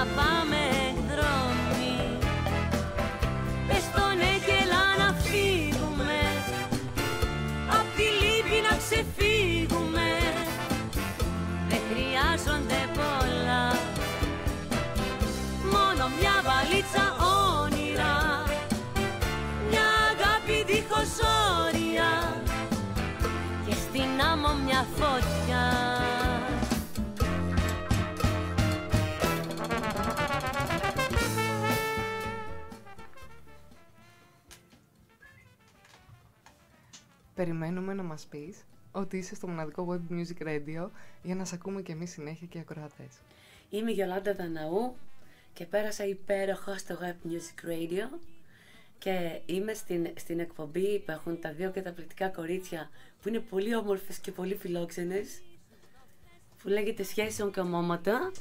Για να Περιμένουμε να μας πεις ότι είσαι στο μοναδικό Web Music Radio για να σε ακούμε και εμείς συνέχεια και οι ακροατές. Είμαι η Γιολάντα Δαναού και πέρασα υπέροχα στο Web Music Radio και είμαι στην, στην εκπομπή που έχουν τα δύο καταπληκτικά κορίτσια που είναι πολύ όμορφες και πολύ φιλόξενες που λέγεται Σχέσεων και Ομόματα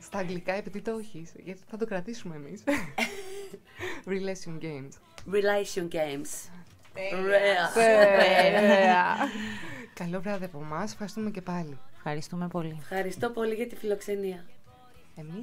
Στα αγγλικά επειδή το έχεις, γιατί θα το κρατήσουμε εμείς. Relation Games. Relation Games. Ωραία. Καλό βράδυ από εμάς, ευχαριστούμε και πάλι. Ευχαριστούμε πολύ. Ευχαριστώ πολύ για τη φιλοξενία. Εμείς